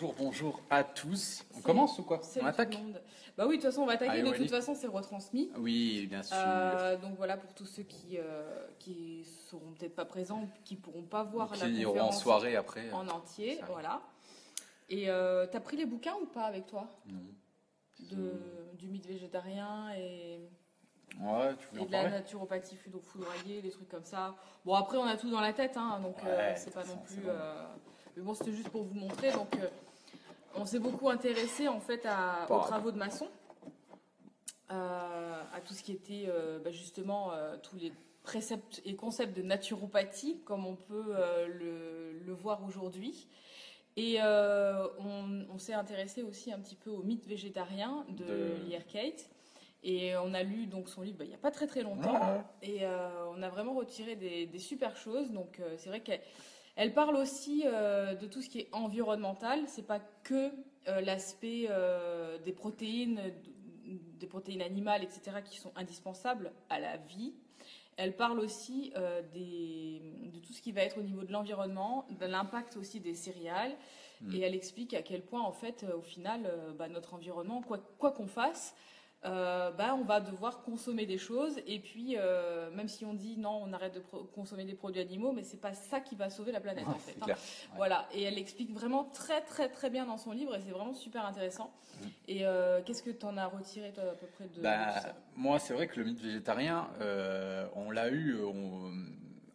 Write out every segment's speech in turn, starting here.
Bonjour, bonjour à tous. On commence ou quoi On attaque tout le monde. Bah oui, de toute façon, on va attaquer. De toute façon, c'est retransmis. Oui, bien sûr. Euh, donc voilà, pour tous ceux qui euh, qui seront peut-être pas présents, qui pourront pas voir la qui iront en conférence soirée après. en entier, Ça arrive. voilà. Et euh, t'as pris les bouquins ou pas avec toi? Non. de, du mythe végétarien et, Ouais, tu voulais et de la naturopathie foudro- foudroyée, des trucs comme ça. Bon, après, on a tout dans la tête, hein, donc euh, c'est pas non plus. bon. euh, Mais bon, c'était juste pour vous montrer. Donc, euh, on s'est beaucoup intéressé en fait à, aux travaux de maçon, euh, à tout ce qui était euh, bah, justement euh, tous les préceptes et concepts de naturopathie, comme on peut euh, le, le voir aujourd'hui. Et on, on s'est intéressé aussi un petit peu au mythe végétarien de, De- Lear Kate. Et on a lu donc son livre bah, il n'y a pas très très longtemps. Et euh, on a vraiment retiré des, des super choses. Donc euh, c'est vrai qu'elle elle parle aussi euh, de tout ce qui est environnemental. C'est pas que euh, l'aspect euh, des protéines, des protéines animales, etc., qui sont indispensables à la vie. Elle parle aussi des, de tout ce qui va être au niveau de l'environnement, de l'impact aussi des céréales. Mm. Et elle explique à quel point, en fait, au final, bah, notre environnement, quoi quoi qu'on fasse, euh, bah, on va devoir consommer des choses. Et puis, euh, même si on dit non, on arrête de consommer des produits animaux, mais c'est pas ça qui va sauver la planète, Ouais, en fait. hein. Voilà. Et elle explique vraiment très, très, très bien dans son livre, et c'est vraiment super intéressant. Mm. Et euh, qu'est-ce que tu en as retiré, toi, à peu près de, de Bah, tout ça? moi, c'est vrai que le mythe végétarien, on l'a eu on-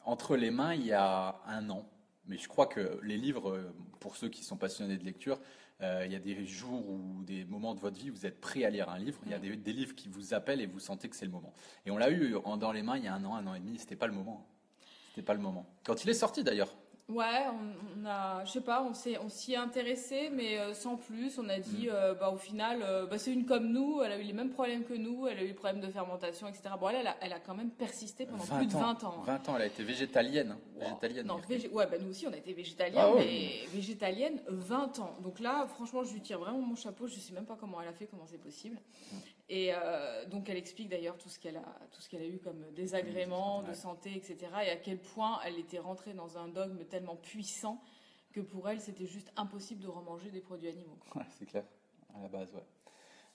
entre les mains il y a un an. Mais je crois que les livres, pour ceux qui sont passionnés de lecture, euh, il y a des jours ou des moments de votre vie où vous êtes prêt à lire un livre. Il y a des, des livres qui vous appellent et vous sentez que c'est le moment. Et on l'a eu en- dans les mains il y a un an, un an et demi. C'était pas le moment. C'était pas le moment. Quand il est sorti d'ailleurs. Ouais, on, on a, je sais pas, on s'est, on s'y est intéressé, mais euh, sans plus. On a Mm. dit, euh, bah au final, euh, bah, c'est une comme nous. Elle a eu les mêmes problèmes que nous. Elle a eu des problèmes de fermentation, etc. Bon, elle, elle a, elle a quand même persisté pendant plus de 20 ans. hein. 20 ans, elle a été végétalienne. hein. Wow. Végétalienne. Non, végé- ouais, bah nous aussi on a été végétalienne, Ah mais végétalienne 20 ans. Donc là, franchement, je lui tire vraiment mon chapeau. Je sais même pas comment elle a fait, comment c'est possible. Et euh, donc elle explique d'ailleurs tout ce qu'elle a, tout ce qu'elle a eu comme désagréments de santé, etc. Et à quel point elle était rentrée dans un dogme tellement puissant que pour elle c'était juste impossible de remanger des produits animaux. Ouais, c'est clair, à la base, ouais.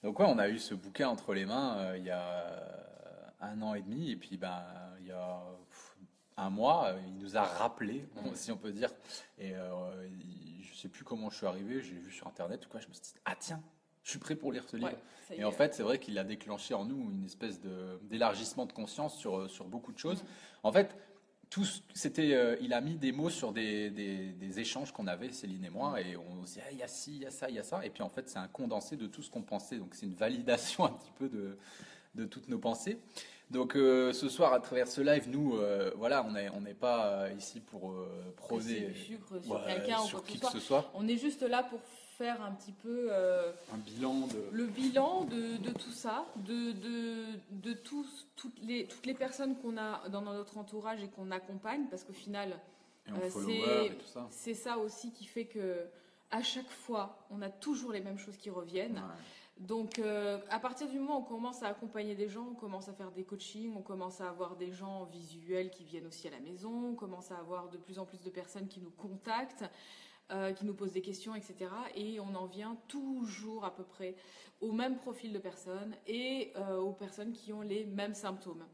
Donc ouais, on a eu ce bouquin entre les mains euh, il y a un an et demi, et puis ben il y a pff, un mois, il nous a rappelé, bon, si on peut dire. Et euh, je sais plus comment je suis arrivé, j'ai vu sur internet ou quoi, je me suis dit ah tiens, je suis prêt pour lire ce livre. Ouais, Et est. en fait, c'est vrai qu'il a déclenché en nous une espèce d'élargissement de conscience sur sur beaucoup de choses. Mm. En fait, tout c'était, euh, il a mis des mots sur des, des, des échanges qu'on avait, Céline et moi, et on se dit, ah, il y a ci, il y a ça, il y a ça. Et puis en fait, c'est un condensé de tout ce qu'on pensait. Donc c'est une validation un petit peu de, de toutes nos pensées. Donc euh, ce soir, à travers ce live, nous, euh, voilà, on n'est on n'est pas euh, ici pour euh, prôner sur ouais, quelqu'un ou sur qui que ce soit. On est juste là pour faire un petit peu euh, Un bilan de. le bilan de, de tout ça, de, de, de tous, toutes, les, toutes les personnes qu'on a dans notre entourage et qu'on accompagne, parce qu'au final, Euh, c'est- ça. aussi qui fait que à chaque fois, on a toujours les mêmes choses qui reviennent. Ouais. Donc, euh, à partir du moment où on commence à accompagner des gens, on commence à faire des coachings, on commence à avoir des gens visuels qui viennent aussi à la maison, on commence à avoir de plus en plus de personnes qui nous contactent, euh, qui nous posent des questions, etc. Et on en vient toujours à peu près au même profil de personnes et euh, aux personnes qui ont les mêmes symptômes.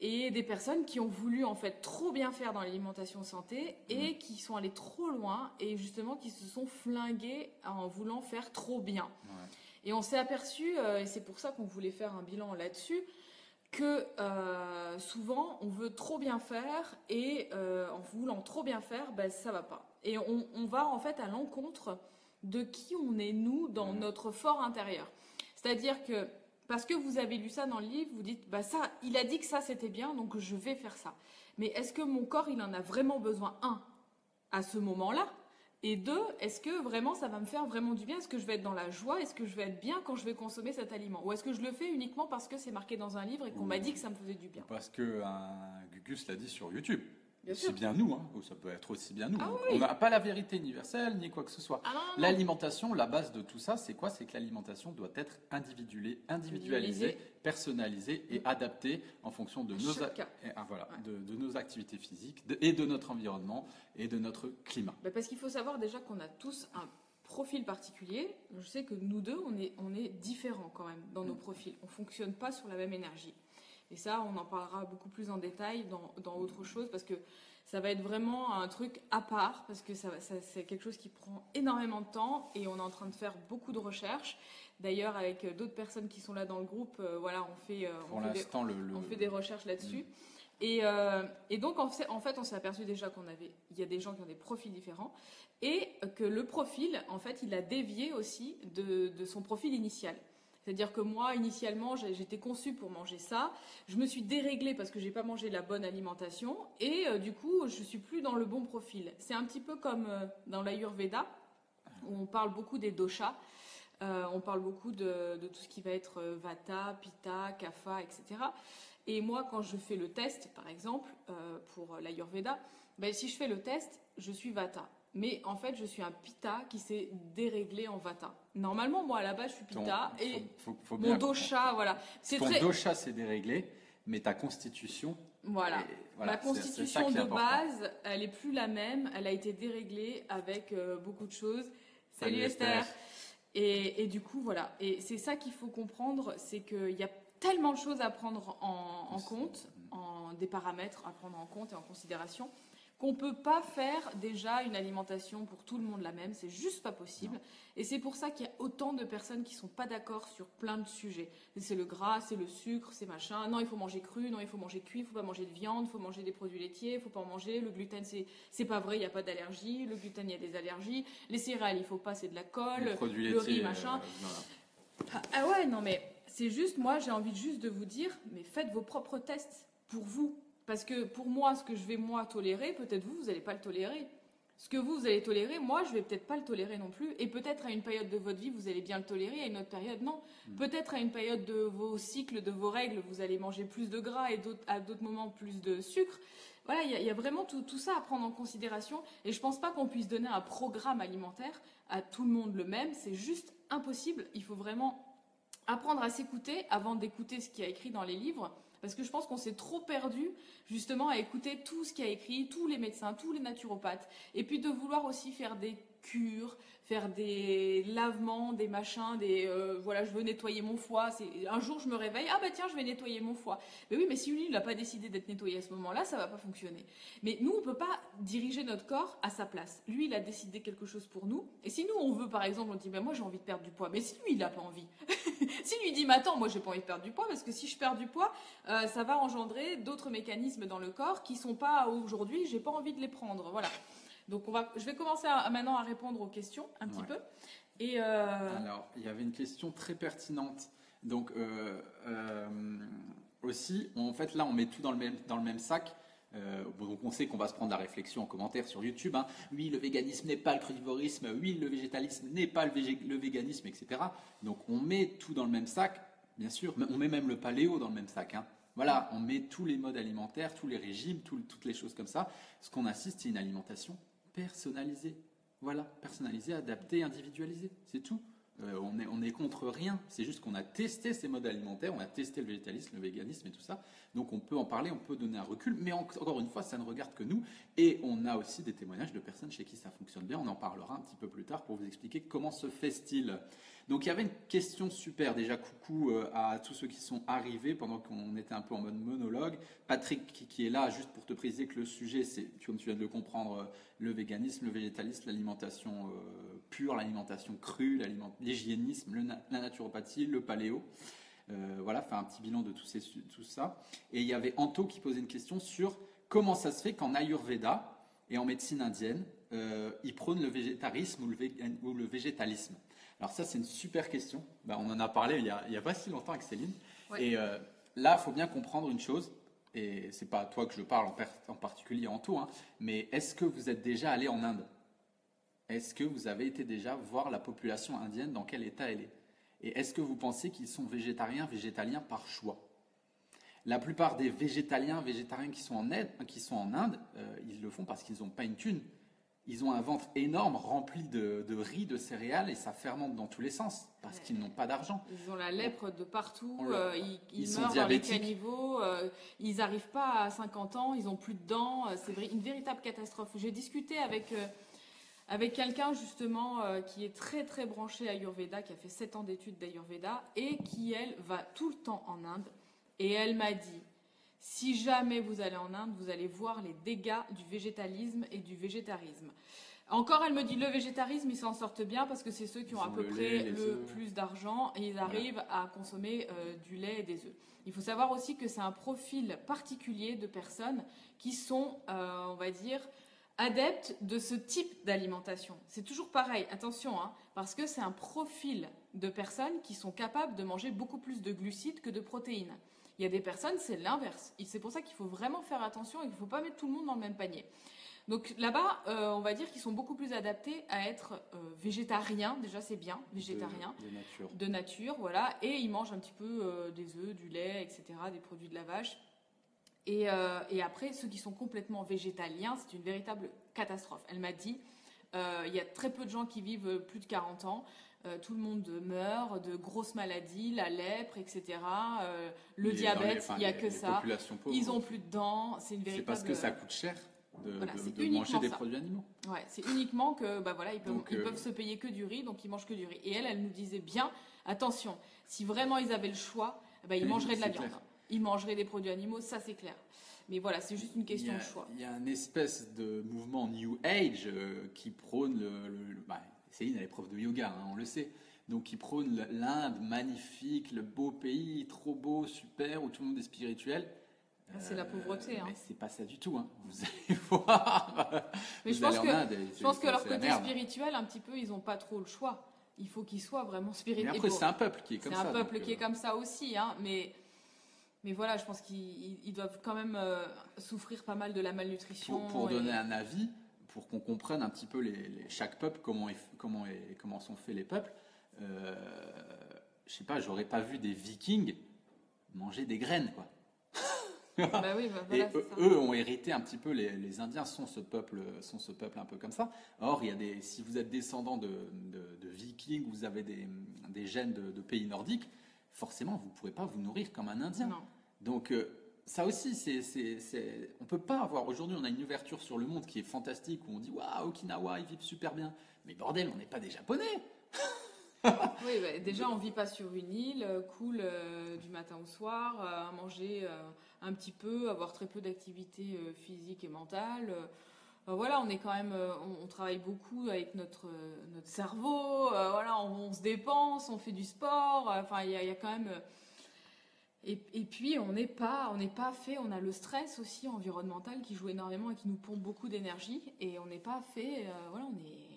Et des personnes qui ont voulu en fait trop bien faire dans l'alimentation santé et qui sont allées trop loin et justement qui se sont flinguées en voulant faire trop bien. Ouais. Et on s'est aperçu, euh, et c'est pour ça qu'on voulait faire un bilan là-dessus, que euh, souvent on veut trop bien faire et euh, en voulant trop bien faire, ben, ça va pas. Et on, on va en fait à l'encontre de qui on est nous dans Mhm. notre fort intérieur. C'est-à-dire que parce que vous avez lu ça dans le livre, vous dites bah ça, il a dit que ça c'était bien, donc je vais faire ça. Mais est-ce que mon corps il en a vraiment besoin un à ce moment-là? Et deux, est-ce que vraiment ça va me faire vraiment du bien? Est-ce que je vais être dans la joie? Est-ce que je vais être bien quand je vais consommer cet aliment? Ou est-ce que je le fais uniquement parce que c'est marqué dans un livre et qu'on m'a dit que ça me faisait du bien? Parce que un Gugus l'a dit sur YouTube. Bien aussi sûr. bien nous, hein, ou ça peut être aussi bien nous. Ah hein. oui. On n'a pas la vérité universelle ni quoi que ce soit. Ah. L'alimentation, la base de tout ça, c'est quoi? C'est que l'alimentation doit être individualisée, individualisée, personnalisée et adaptée en fonction de nos, et, ah, voilà, Ouais. de, de nos activités physiques de- et de notre environnement et de notre climat. Bah, parce qu'il faut savoir déjà qu'on a tous un profil particulier, je sais que nous deux, on est, on est différents quand même dans nos profils. On ne fonctionne pas sur la même énergie. Et ça, on en parlera beaucoup plus en détail dans, dans autre chose parce que ça va être vraiment un truc à part parce que ça, c'est quelque chose qui prend énormément de temps et on est en train de faire beaucoup de recherches. D'ailleurs, avec d'autres personnes qui sont là dans le groupe, euh, voilà, on fait, euh, on, fait des, on fait des recherches là-dessus. Mm. Et, euh, et, donc, en fait, en fait on s'est aperçu déjà qu'on avait, il y a des gens qui ont des profils différents et que le profil, en fait, il a dévié aussi de, de son profil initial. C'est-à-dire que moi, initialement, j'étais conçue pour manger ça. Je me suis déréglée parce que j'ai pas mangé la bonne alimentation. Et euh, du coup, je suis plus dans le bon profil. C'est un petit peu comme euh, dans l'Ayurveda, où on parle beaucoup des doshas. Euh, on parle beaucoup de, tout ce qui va être Vata, Pitta, Kapha, etc. Et moi, quand je fais le test, par exemple, pour l'Ayurveda, ben, si je fais le test, je suis Vata. Mais en fait, je suis un pita qui s'est déréglé en vata. Normalement, moi, à la base, je suis pita et mon dosha, voilà. C'est Ton dosha s'est déréglé, mais ta constitution. Voilà. Ma constitution de base, elle est plus la même. Elle a été déréglée avec euh, beaucoup de choses. Salut, Esther. Et, du coup, voilà. Et c'est ça qu'il faut comprendre, c'est qu'il y a tellement de choses à prendre en, en compte, en, des paramètres à prendre en compte et en considération qu'on peut pas faire déjà une alimentation pour tout le monde la même, c'est juste pas possible. Et c'est pour ça qu'il y a autant de personnes qui sont pas d'accord sur plein de sujets. C'est le gras, c'est le sucre, c'est machin. Non, il faut manger cru, non, il faut manger cuit, il faut pas manger de viande, il faut manger des produits laitiers, il faut pas en manger. Le gluten, c'est c'est pas vrai, il y a pas d'allergie. Le gluten, il y a des allergies. Les céréales, il faut pas, c'est de la colle. le riz, machin. Euh, ah, ah ouais, non mais c'est juste, moi, j'ai envie juste de vous dire, mais faites vos propres tests pour vous. Parce que pour moi, ce que je vais moi tolérer, peut-être vous, vous n'allez pas le tolérer. Ce que vous, vous allez tolérer, moi, je vais peut-être pas le tolérer non plus. Et peut-être à une période de votre vie, vous allez bien le tolérer, à une autre période, non. Mm. Peut-être à une période de vos cycles, de vos règles, vous allez manger plus de gras et à d'autres moments plus de sucre. Voilà, il y, a vraiment tout, tout, ça à prendre en considération. Et je pense pas qu'on puisse donner un programme alimentaire à tout le monde le même. C'est juste impossible. Il faut vraiment apprendre à s'écouter avant d'écouter ce qui a écrit dans les livres parce que je pense qu'on s'est trop perdu justement à écouter tout ce qui a écrit, tous les médecins, tous les naturopathes, et puis de vouloir aussi faire des cures, faire des lavements, des machins, des euh, voilà, je veux nettoyer mon foie. C'est un jour je me réveille, ah bah tiens, je vais nettoyer mon foie. Mais oui, mais si lui il n'a pas décidé d'être nettoyé à ce moment-là, ça va pas fonctionner. Mais nous, on peut pas diriger notre corps à sa place. Lui, il a décidé quelque chose pour nous. Et si nous on veut, par exemple, on dit, ben moi j'ai envie de perdre du poids, mais si lui il n'a pas envie, si lui dit, mais attends, moi j'ai pas envie de perdre du poids parce que si je perds du poids, euh, ça va engendrer d'autres mécanismes dans le corps qui sont pas aujourd'hui, j'ai pas envie de les prendre. Voilà. Donc on va, je vais commencer maintenant à répondre aux questions un petit peu. Et euh, Alors, il y avait une question très pertinente. Donc euh, euh, aussi, en fait, là, on met tout dans le même, dans le même sac. donc on sait qu'on va se prendre la réflexion en commentaire sur YouTube. Hein. Oui, le véganisme n'est pas le crudivorisme. Oui, le végétalisme n'est pas le, le, véganisme, etc. Donc on met tout dans le même sac, bien sûr. On met même le paléo dans le même sac. Hein. Voilà, on met tous les modes alimentaires, tous les régimes, toutes les choses comme ça. Ce qu'on assiste, c'est une alimentation personnalisé. Voilà, personnalisé, adapté, individualisé, c'est tout. Euh, on, est, on est contre rien, c'est juste qu'on a testé ces modes alimentaires, on a testé le végétalisme, le véganisme et tout ça. Donc on peut en parler, on peut donner un recul, mais encore une fois, ça ne regarde que nous. Et on a aussi des témoignages de personnes chez qui ça fonctionne bien. On en parlera un petit peu plus tard pour vous expliquer comment se fait-il. Donc il y avait une question super, déjà coucou euh, à tous ceux qui sont arrivés pendant qu'on était un peu en mode monologue. Patrick qui, est là, juste pour te préciser que le sujet, c'est, comme tu viens de le comprendre, euh, le véganisme, le végétalisme, l'alimentation pure, l'alimentation crue, l'hygiénisme, la naturopathie, le paléo. voilà, faire un petit bilan de tout, ces, tout ça. Et il y avait Anto qui posait une question sur comment ça se fait qu'en Ayurveda et en médecine indienne, ils prônent le végétarisme ou le végétalisme. Alors ça, c'est une super question. Ben, on en a parlé il n'y a, pas si longtemps avec Céline. Et euh, là, il faut bien comprendre une chose, et c'est pas à toi que je parle en, particulier en tout, hein, mais est-ce que vous êtes déjà allé en Inde? Est-ce que vous avez été déjà voir la population indienne, dans quel état elle est? Et est-ce que vous pensez qu'ils sont végétariens, végétaliens par choix? La plupart des végétaliens, végétariens qui sont en Inde, qui sont en Inde euh, ils le font parce qu'ils n'ont pas une thune. Ils ont un ventre énorme rempli de, riz, de céréales et ça fermente dans tous les sens parce qu'ils n'ont pas d'argent. Ils ont la lèpre de partout, euh, ils, meurent dans les caniveaux, euh, ils n'arrivent pas à 50 ans, ils ont plus de dents, c'est une véritable catastrophe. J'ai discuté avec avec quelqu'un justement qui est très très branché à Ayurveda, qui a fait 7 ans d'études d'Ayurveda et qui, elle, va tout le temps en Inde. Et elle m'a dit, si jamais vous allez en Inde, vous allez voir les dégâts du végétalisme et du végétarisme. Encore, elle me dit le végétarisme, ils s'en sortent bien parce que c'est ceux qui ont à peu près le plus d'argent et ils arrivent à consommer euh, du lait et des œufs. Il faut savoir aussi que c'est un profil particulier de personnes qui sont, euh, on va dire, adeptes de ce type d'alimentation. C'est toujours pareil, attention, hein, parce que c'est un profil de personnes qui sont capables de manger beaucoup plus de glucides que de protéines. Il y a des personnes, c'est l'inverse. C'est pour ça qu'il faut vraiment faire attention et qu'il ne faut pas mettre tout le monde dans le même panier. Donc là-bas, euh, on va dire qu'ils sont beaucoup plus adaptés à être euh, végétariens. Déjà, c'est bien, végétariens. De, nature. De nature, voilà. Et ils mangent un petit peu euh, des œufs, du lait, etc., des produits de lavage. Et, et après, ceux qui sont complètement végétaliens, c'est une véritable catastrophe. Elle m'a dit, il y a très peu de gens qui vivent plus de 40 ans. tout le monde meurt de grosses maladies, la lèpre, etc. le diabète, il n'y a que ça. Ils ont plus de dents. C'est une véritable. C'est parce que ça coûte cher de, manger des produits animaux. Ouais, c'est uniquement que bah voilà, ils peuvent, ils euh, peuvent se payer que du riz, donc ils mangent que du riz. Et elle, elle nous disait bien, attention, si vraiment ils avaient le choix, bah, ils mangeraient de la viande. Ils mangeraient des produits animaux, ça c'est clair. Mais voilà, c'est juste une question de choix. Il y a une espèce de mouvement New Age euh, qui prône le. bah, Céline, elle est prof de yoga, hein, on le sait. Donc, qui prône l'Inde, magnifique, le beau pays, trop beau, super, où tout le monde est spirituel. Ah, c'est la pauvreté. Hein. Mais c'est pas ça du tout. Hein. Vous allez voir. Mais je pense, que, je pense que leur côté spirituel, un petit peu, ils n'ont pas trop le choix. Il faut qu'ils soient vraiment spirituels. Mais après, c'est un peuple qui est comme ça. C'est un peuple qui est euh, comme ça aussi. Hein. Mais, mais voilà, je pense qu'ils doivent quand même euh, souffrir pas mal de la malnutrition. Pour, donner un avis, pour qu'on comprenne un petit peu les, chaque peuple, comment, comment, comment sont faits les peuples, euh, je sais pas, j'aurais pas vu des vikings manger des graines, quoi. Bah oui, bah et eux, ont hérité un petit peu, les, Indiens sont ce, peuple, sont ce peuple un peu comme ça. Or, il y a des, si vous êtes descendant de, de, vikings, vous avez des, des gènes de, pays nordiques, forcément, vous ne pourrez pas vous nourrir comme un Indien. Donc, euh, ça aussi, c'est, c'est, on peut pas avoir. Aujourd'hui, on a une ouverture sur le monde qui est fantastique, où on dit Waouh, Okinawa, ils vivent super bien. Mais bordel, on n'est pas des Japonais oui, bah, déjà, on vit pas sur une île, euh, cool euh, du matin au soir, euh, manger un petit peu, avoir très peu d'activité physique et mentale. voilà, on est quand même, on, travaille beaucoup avec notre notre cerveau. voilà, on, se dépense, on fait du sport. Enfin, il y, a quand même. Et, et, puis on n'est pas, on n'est pas fait. On a le stress aussi environnemental qui joue énormément et qui nous pompe beaucoup d'énergie. Et on n'est pas fait. voilà, on est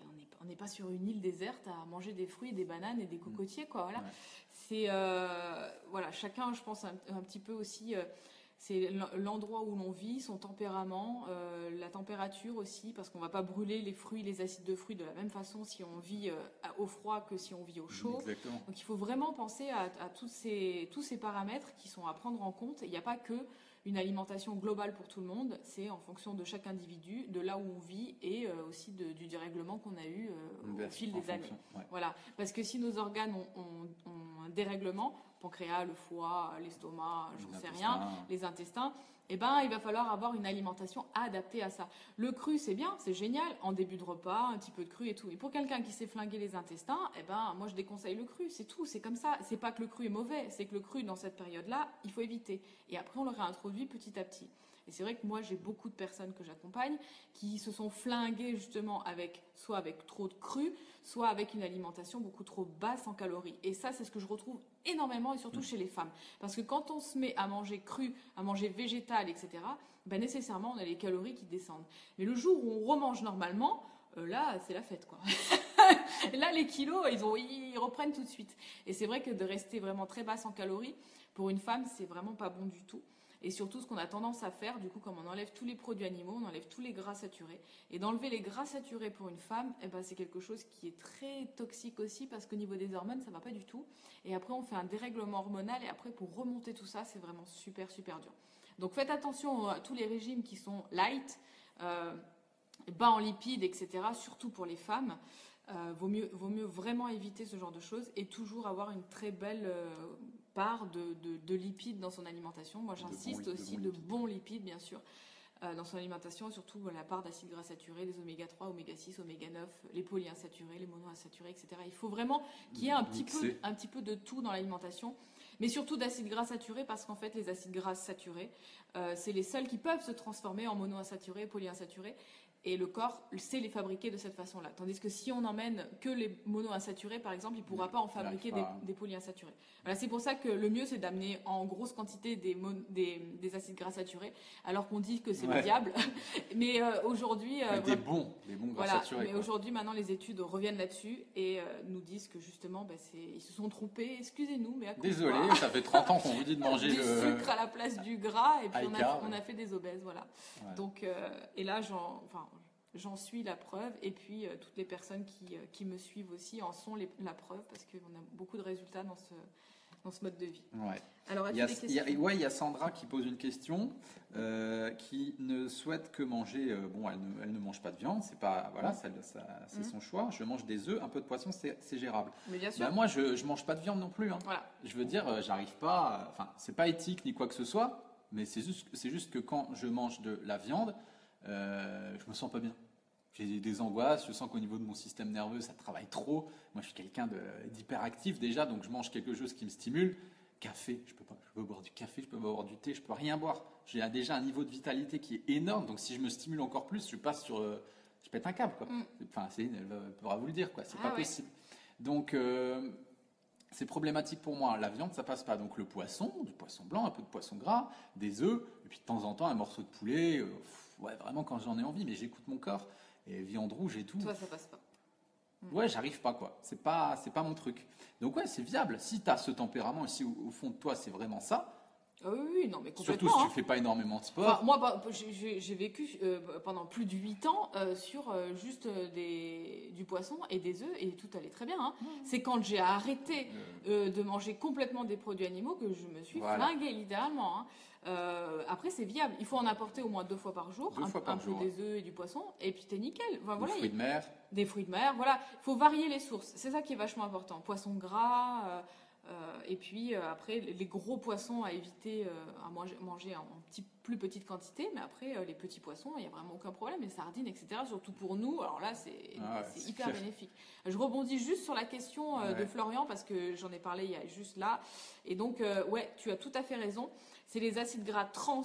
on n'est pas sur une île déserte à manger des fruits, des bananes et des cocotiers, quoi. Voilà. C'est euh, voilà, chacun, je pense un, petit peu aussi. Euh, c'est l'endroit où l'on vit, son tempérament, euh, la température aussi, parce qu'on va pas brûler les fruits, les acides de fruits de la même façon si on vit au froid que si on vit au chaud. Donc il faut vraiment penser à, à, tous, ces, tous ces paramètres qui sont à prendre en compte. Il n'y a pas que une alimentation globale pour tout le monde, c'est en fonction de chaque individu, de là où on vit et euh, aussi du dérèglement qu'on a eu euh, au fil des années. Voilà, parce que si nos organes ont, un dérèglement, pancréas, le foie, l'estomac, j'en sais rien, les intestins, eh ben, il va falloir avoir une alimentation adaptée à ça. Le cru, c'est bien, c'est génial, en début de repas, un petit peu de cru et tout. Et pour quelqu'un qui s'est flingué les intestins, eh ben, moi, je déconseille le cru, c'est tout, c'est comme ça. C'est pas que le cru est mauvais, c'est que le cru, dans cette période-là, il faut éviter. Et après, on le réintroduit petit à petit. Et c'est vrai que moi, j'ai beaucoup de personnes que j'accompagne qui se sont flinguées justement avec, soit avec trop de cru, soit avec une alimentation beaucoup trop basse en calories. Et ça, c'est ce que je retrouve énormément et surtout mm. chez les femmes. Parce que quand on se met à manger cru, à manger végétal, etc., ben nécessairement, on a les calories qui descendent. Mais le jour où on remange normalement, euh, là, c'est la fête, quoi. là, les kilos, ils, ont, ils reprennent tout de suite. Et c'est vrai que de rester vraiment très basse en calories, pour une femme, c'est vraiment pas bon du tout. Et surtout, ce qu'on a tendance à faire, du coup, comme on enlève tous les produits animaux, on enlève tous les gras saturés. Et d'enlever les gras saturés pour une femme, eh ben, c'est quelque chose qui est très toxique aussi parce qu'au niveau des hormones, ça va pas du tout. Et après, on fait un dérèglement hormonal et après, pour remonter tout ça, c'est vraiment super, super dur. Donc, faites attention à tous les régimes qui sont light, euh, bas en lipides, etc., surtout pour les femmes. Euh, vaut, mieux, vaut mieux vraiment éviter ce genre de choses et toujours avoir une très belle euh, part de, lipides dans son alimentation. Moi, j'insiste aussi de bons lipides, bien sûr. dans son alimentation, surtout la part d'acides gras saturés, des oméga 3, oméga 6, oméga 9, les polyinsaturés, les monoinsaturés, etc. Il faut vraiment qu'il y ait un petit, peu, un petit peu de tout dans l'alimentation mais surtout d'acides gras saturés parce qu'en fait les acides gras saturés, c'est les seuls qui peuvent se transformer en monoinsaturés, polyinsaturés et le corps sait les fabriquer de cette façon-là. Tandis que si on n'emmène que les monoinsaturés, par exemple, il ne pourra pas en fabriquer des, polyinsaturés. Voilà, c'est pour ça que le mieux, c'est d'amener en grosse quantité des, des, acides gras saturés, alors qu'on dit que c'est le diable. mais euh, aujourd'hui... Euh, des bons, des bons gras saturés. Mais aujourd'hui, maintenant, les études reviennent là-dessus et euh, nous disent que justement, bah, ils se sont trompés. Excusez-nous, mais à Désolé, ça fait 30 ans qu'on vous dit de manger du sucre à la place du gras et puis on a, on a, fait des obèses, voilà. Donc, et là, j'en... Enfin, j'en suis la preuve. Et puis, euh, toutes les personnes qui, euh, qui, me suivent aussi en sont la preuve parce qu'on a beaucoup de résultats dans ce, dans ce mode de vie. Ouais. Alors, il y, a, des questions il, ouais, il y a Sandra qui pose une question, euh, qui ne souhaite que manger. bon, elle ne, elle ne, mange pas de viande, c'est pas voilà, ça, c'est mmh. son choix. Je mange des œufs, un peu de poisson, c'est gérable. Mais bien sûr. Ben, moi, je, je mange pas de viande non plus. Hein. Voilà. Je veux dire, j'arrive pas. Enfin, c'est pas éthique ni quoi que ce soit, mais c'est juste, c'est juste que quand je mange de la viande, je me sens pas bien j'ai des angoisses, je sens qu'au niveau de mon système nerveux, ça travaille trop. Moi, je suis quelqu'un d'hyperactif déjà, donc je mange quelque chose qui me stimule. Café, je peux pas, je peux boire du café, je peux boire du thé, je peux rien boire. J'ai déjà un niveau de vitalité qui est énorme, donc si je me stimule encore plus, je passe sur, euh, je pète un câble, quoi. Mm. Enfin, Céline, elle pourra vous le dire, quoi. C'est ah pas possible. Donc, euh, c'est problématique pour moi. La viande, ça passe pas. Donc le poisson, du poisson blanc, un peu de poisson gras, des œufs, et puis de temps en temps un morceau de poulet. Euh, ouais, vraiment quand j'en ai envie, mais j'écoute mon corps et viande rouge et tout. Toi, ça passe pas. Ouais, j'arrive pas quoi. C'est pas, c'est pas mon truc. Donc ouais, c'est viable. Si tu as ce tempérament, si au, fond de toi c'est vraiment ça. Ah oui, oui, non, mais complètement. Surtout si tu hein. fais pas énormément de sport. moi, bah, j'ai vécu euh, pendant plus de 8 ans euh, sur euh, juste des, du poisson et des œufs et tout allait très bien. Hein. C'est quand j'ai arrêté de manger complètement des produits animaux que je me suis flinguée littéralement. Hein. Euh, après, c'est viable. Il faut en apporter au moins deux fois par jour. un, peu des œufs et du poisson. Et puis, t'es nickel. des fruits de mer. Des fruits de mer. Voilà. Il faut varier les sources. C'est ça qui est vachement important. Poisson gras. Euh, euh, et puis après, les gros poissons à éviter à manger, manger en, plus petite quantité, mais après les petits poissons, il n'y a vraiment aucun problème, les sardines, etc. Surtout pour nous, alors là c'est ah hyper bénéfique. Je rebondis juste sur la question de Florian parce que j'en ai parlé il y a juste là, et donc ouais, tu as tout à fait raison c'est les acides gras trans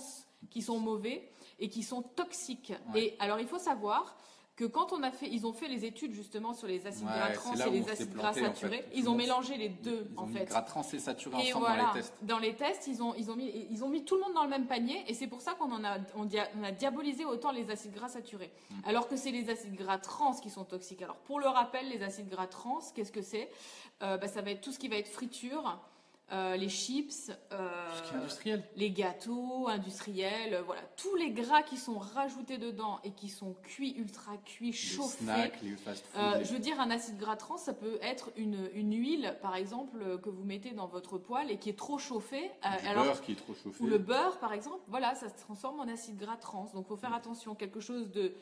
qui sont mauvais et qui sont toxiques. Et alors, il faut savoir que quand on a fait, ils ont fait les études justement sur les acides gras trans et les acides gras saturés. Ils ont mélangé les deux ils en ont fait. Gras trans et saturés ensemble dans les tests. Dans les tests, ils ont ils ont mis ils ont mis tout le monde dans le même panier et c'est pour ça qu'on en a on, a diabolisé autant les acides gras saturés. Mm. Alors que c'est les acides gras trans qui sont toxiques. Alors pour le rappel, les acides gras trans, qu'est-ce que c'est? Euh, bah, ça va être tout ce qui va être friture euh, les chips, euh, les gâteaux industriels, euh, voilà, tous les gras qui sont rajoutés dedans et qui sont cuits, ultra cuits, chauffés. je veux dire, un acide gras trans, ça peut être une, huile, par exemple, que vous mettez dans votre poêle et qui est trop chauffée. Le beurre qui est trop chauffé. Ou le beurre, par exemple, voilà, ça se transforme en acide gras trans. Donc, il faut faire attention. Quelque chose de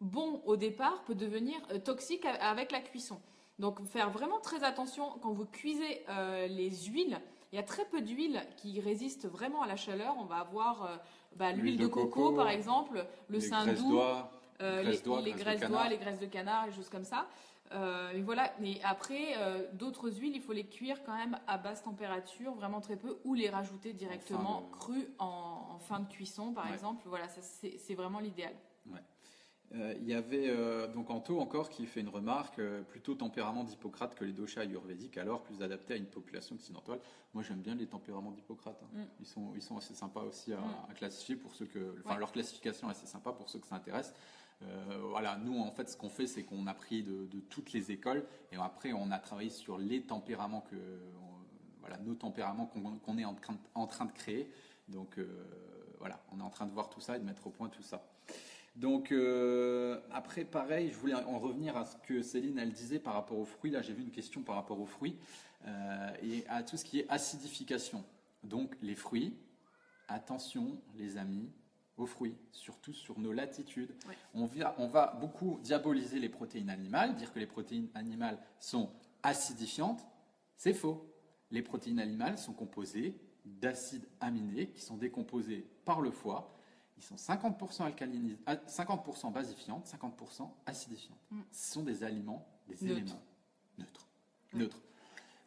bon au départ peut devenir toxique avec la cuisson. Donc, faire vraiment très attention quand vous cuisez les huiles il y a très peu d'huiles qui résistent vraiment à la chaleur. On va avoir euh, bah, l'huile de, coco, par exemple, le saindoux, euh, les, graisses d'oie, les graisses de canard, les choses comme ça. Euh, et voilà. Et après, d'autres huiles, il faut les cuire quand même à basse température, vraiment très peu, ou les rajouter directement crues en, fin de cuisson, par exemple. Voilà, c'est vraiment l'idéal. Euh, il y avait euh, donc Anto encore qui fait une remarque euh, plutôt tempérament d'Hippocrate que les doshas ayurvédiques, alors plus adaptés à une population occidentale. Moi j'aime bien les tempéraments d'Hippocrate. Hein. Mm. Ils, sont, ils sont assez sympas aussi à, mm. classifier pour ceux que. Enfin, leur classification est assez sympa pour ceux que ça intéresse. voilà, nous en fait ce qu'on fait c'est qu'on a pris de, toutes les écoles et après on a travaillé sur les tempéraments que. voilà, nos tempéraments qu'on est en train, en train de créer. Donc voilà, on est en train de voir tout ça et de mettre au point tout ça. Donc euh, après, pareil, je voulais en revenir à ce que Céline elle disait par rapport aux fruits. Là, j'ai vu une question par rapport aux fruits euh, et à tout ce qui est acidification. Donc les fruits, attention les amis aux fruits, surtout sur nos latitudes. On, on va beaucoup diaboliser les protéines animales, dire que les protéines animales sont acidifiantes. C'est faux. Les protéines animales sont composées d'acides aminés qui sont décomposés par le foie ils sont 50% alcalinisants, 50% basifiantes, 50% acidifiantes. Mm. Ce sont des aliments, des éléments neutres. Neutres.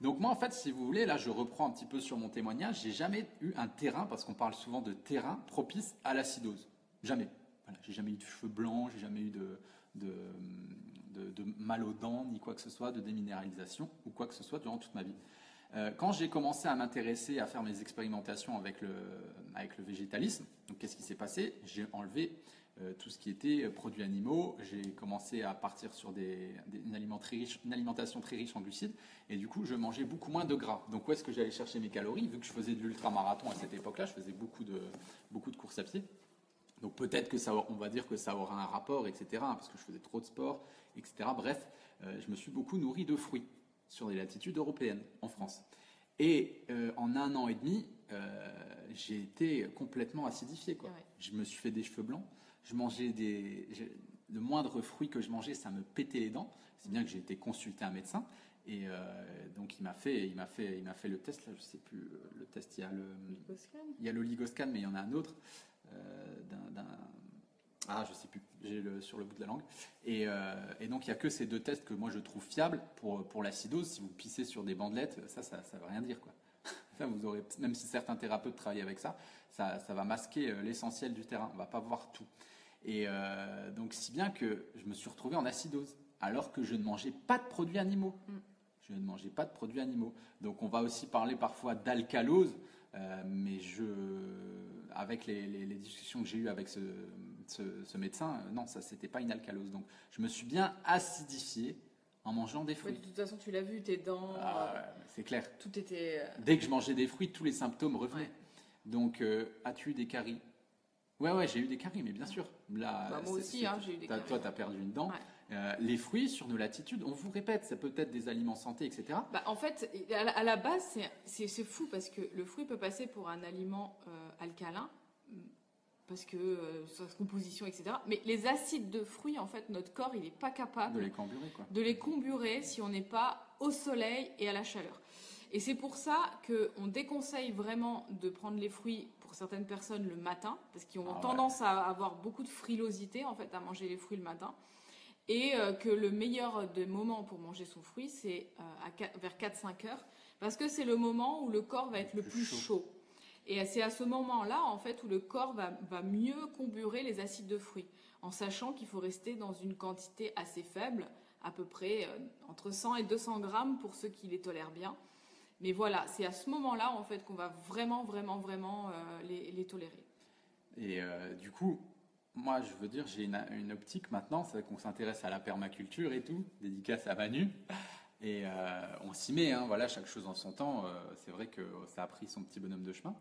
Donc moi, en fait, si vous voulez, là, je reprends un petit peu sur mon témoignage. J'ai jamais eu un terrain, parce qu'on parle souvent de terrain propice à l'acidose. Jamais. Voilà, j'ai jamais eu de cheveux blancs, j'ai jamais eu de, de, de- de mal aux dents, ni quoi que ce soit, de déminéralisation ou quoi que ce soit durant toute ma vie. Euh, quand j'ai commencé à m'intéresser, à faire mes expérimentations avec le, végétalisme, donc qu'est-ce qui s'est passé? J'ai enlevé euh, tout ce qui était euh, produits animaux. J'ai commencé à partir sur une, alimentation très riche en glucides. Et du coup, je mangeais beaucoup moins de gras. Donc, où est-ce que j'allais chercher mes calories? Vu que je faisais de l'ultramarathon à cette époque-là, je faisais beaucoup de, courses à pied. Donc, peut-être que ça, on va dire que ça aura un rapport, etc. hein, parce que je faisais trop de sport, etc. Bref, je me suis beaucoup nourri de fruits sur des latitudes européennes en France. Et euh, en un an et demi, euh, j'ai été complètement acidifié. Quoi. Ouais. Je me suis fait des cheveux blancs. Je mangeais des. Le moindre fruit que je mangeais, ça me pétait les dents. C'est bien que j'ai été consulter un médecin. Et euh, donc, il m'a fait, il m'a fait, il m'a fait le test. Là, je sais plus le test. Il y a le, il y a l'oligoscan, mais il y en a un autre d'un- Ah, je sais plus. J'ai le sur le bout de la langue. Et, euh, et donc, il y a que ces deux tests que moi je trouve fiables pour pour l'acidose. Si vous pissez sur des bandelettes, ça, ça, ça veut rien dire, quoi. Ça, vous aurez, même si certains thérapeutes travaillent avec ça, ça, ça va masquer euh, l'essentiel du terrain. On va pas voir tout. Et euh, donc, si bien que je me suis retrouvé en acidose, alors que je ne mangeais pas de produits animaux. Mm. Je ne mangeais pas de produits animaux. Donc, on va aussi parler parfois d'alcalose, euh, mais je, avec les, les- les discussions que j'ai eues avec ce, ce- ce médecin, euh, non, ça, c'était pas une alcalose. Donc, je me suis bien acidifié en mangeant des Ouais, fruits. de toute façon, tu l'as vu, tes dents, Ah, euh, ouais, c'est clair. tout était. euh, Dès que je mangeais des fruits, tous les symptômes revenaient. Ouais. Donc, euh, as-tu eu des caries? Ouais, ouais, j'ai eu des caries, mais bien sûr. Là, Bah, moi aussi, hein, j'ai eu des t'as- caries. Toi, tu as perdu une dent. Euh, les fruits, sur nos latitudes, on vous répète, ça peut être des aliments santé, etc. Bah, en fait, à la, à la base, c'est- fou parce que le fruit peut passer pour un aliment euh, alcalin, parce que euh, sa composition, etc. Mais les acides de fruits, en fait, notre corps, il n'est pas capable De les camburer, quoi. de les comburer si on n'est pas au soleil et à la chaleur. Et c'est pour ça qu'on déconseille vraiment de prendre les fruits pour certaines personnes le matin, parce qu'ils ont Ah ouais. tendance à avoir beaucoup de frilosité en fait à manger les fruits le matin. Et euh, que le meilleur des moments pour manger son fruit, c'est euh, vers 4-5 heures, parce que c'est le moment où le corps va être le Plus plus chaud. chaud. Et c'est à ce moment-là, en fait, où le corps va, mieux comburer les acides de fruits, en sachant qu'il faut rester dans une quantité assez faible, à peu près euh, entre 100 et 200 grammes pour ceux qui les tolèrent bien. Mais voilà, c'est à ce moment-là, en fait, qu'on va vraiment, vraiment, vraiment euh, les, tolérer. Et euh, du coup, moi, je veux dire, j'ai une, une optique maintenant, c'est qu'on s'intéresse à la permaculture et tout, dédicace à Manu. Et euh, on s'y met, hein, voilà, chaque chose en son temps. euh, c'est vrai que ça a pris son petit bonhomme de chemin.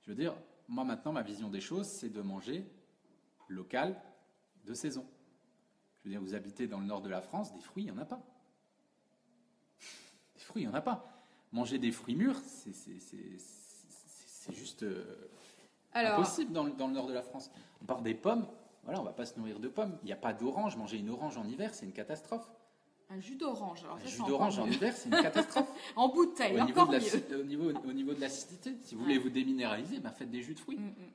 Je veux dire, moi maintenant, ma vision des choses, c'est de manger local, de saison. Je veux dire, vous habitez dans le nord de la France, des fruits, il n'y en a pas. Des fruits, il n'y en a pas. Manger des fruits mûrs, c'est juste euh, Alors, impossible dans le, dans le nord de la France. On part des pommes, voilà, on va pas se nourrir de pommes. Il n'y a pas d'orange. Manger une orange en hiver, c'est une catastrophe. Un jus d'orange. Alors Un ça, jus d'orange en hiver, c'est une catastrophe. En bouteille, au, niveau encore de la, mieux. au, niveau, au niveau de l'acidité, si vous voulez vous déminéraliser, ben faites des jus de fruits. Mm, mm.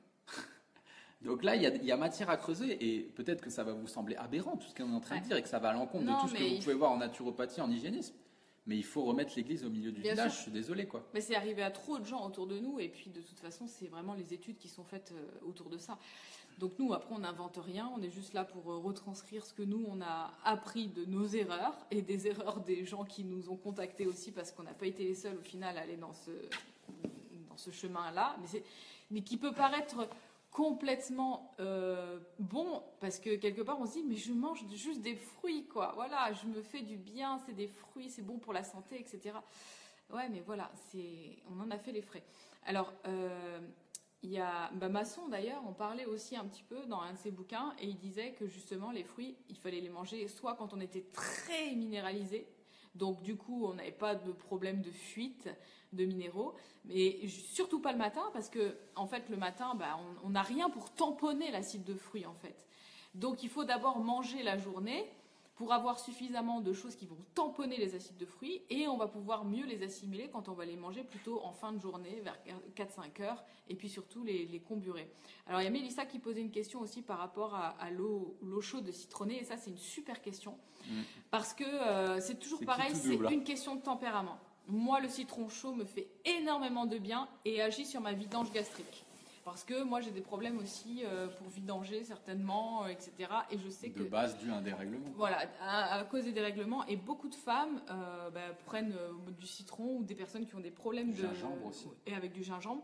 Donc là, il y, a, il y a matière à creuser et peut-être que ça va vous sembler aberrant tout ce qu'on est en train de dire et que ça va à l'encontre de tout ce que vous pouvez voir en naturopathie, en hygiénisme. Mais il faut remettre l'église au milieu du Bien village. sûr. Je suis désolé, quoi. Mais c'est arrivé à trop de gens autour de nous, et puis de toute façon, c'est vraiment les études qui sont faites euh, autour de ça. Donc nous, après, on n'invente rien, on est juste là pour euh, retranscrire ce que nous, on a appris de nos erreurs, et des erreurs des gens qui nous ont contactés aussi, parce qu'on n'a pas été les seuls au final à aller dans ce, dans ce chemin-là, mais, mais qui peut paraître complètement euh, bon, parce que quelque part, on se dit, mais je mange juste des fruits, quoi. Voilà, je me fais du bien, c'est des fruits, c'est bon pour la santé, etc. Ouais, mais voilà, on en a fait les frais. Alors, euh, il y a bah, Masson d'ailleurs, on parlait aussi un petit peu dans un de ses bouquins, et il disait que justement les fruits, il fallait les manger soit quand on était très minéralisé, donc du coup on n'avait pas de problème de fuite de minéraux, mais surtout pas le matin parce que en fait le matin, bah, on- n'a rien pour tamponner l'acide de fruits en fait. Donc il faut d'abord manger la journée pour avoir suffisamment de choses qui vont tamponner les acides de fruits et on va pouvoir mieux les assimiler quand on va les manger plutôt en fin de journée, vers 4-5 heures, et puis surtout les, les, comburer. Alors il y a Mélissa qui posait une question aussi par rapport à, l'eau chaude de citronner, et ça c'est une super question, mm. parce que euh, c'est toujours pareil, c'est une question de tempérament. Moi, le citron chaud me fait énormément de bien et agit sur ma vidange gastrique. Parce que moi, j'ai des problèmes aussi euh, pour vidanger, certainement, euh, etc. Et je sais de que. De base, dû à un dérèglement. Voilà, à, cause des dérèglements. Et beaucoup de femmes euh, bah, prennent du citron ou des personnes qui ont des problèmes de. Gingembre aussi. Et avec du gingembre.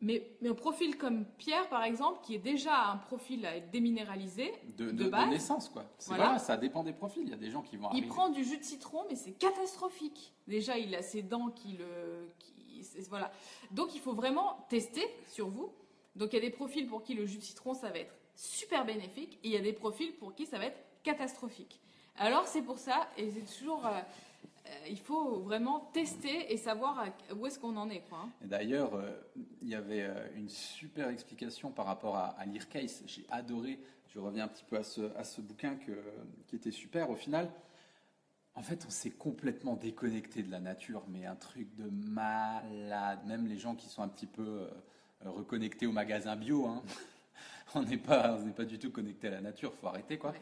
Mais, mais un profil comme Pierre, par exemple, qui est déjà un profil à être déminéralisé de, de, base, de naissance, quoi. Voilà. ça dépend des profils. Il y a des gens qui vont. Il prend du jus de citron, mais c'est catastrophique. Déjà, il a ses dents qui le, qui, voilà. Donc, il faut vraiment tester sur vous. Donc il y a des profils pour qui le jus de citron, ça va être super bénéfique, et il y a des profils pour qui ça va être catastrophique. Alors c'est pour ça, et c'est toujours... Euh, euh, il faut vraiment tester et savoir où est-ce qu'on en est. Hein. D'ailleurs, euh, il y avait une super explication par rapport à, à. J'ai adoré, je reviens un petit peu à ce, à ce bouquin que, qui était super. Au final, en fait, on s'est complètement déconnecté de la nature, mais un truc de malade. Même les gens qui sont un petit peu euh, reconnecté au magasin bio. Hein. on n'est pas, pas du tout connecté à la nature, faut arrêter quoi.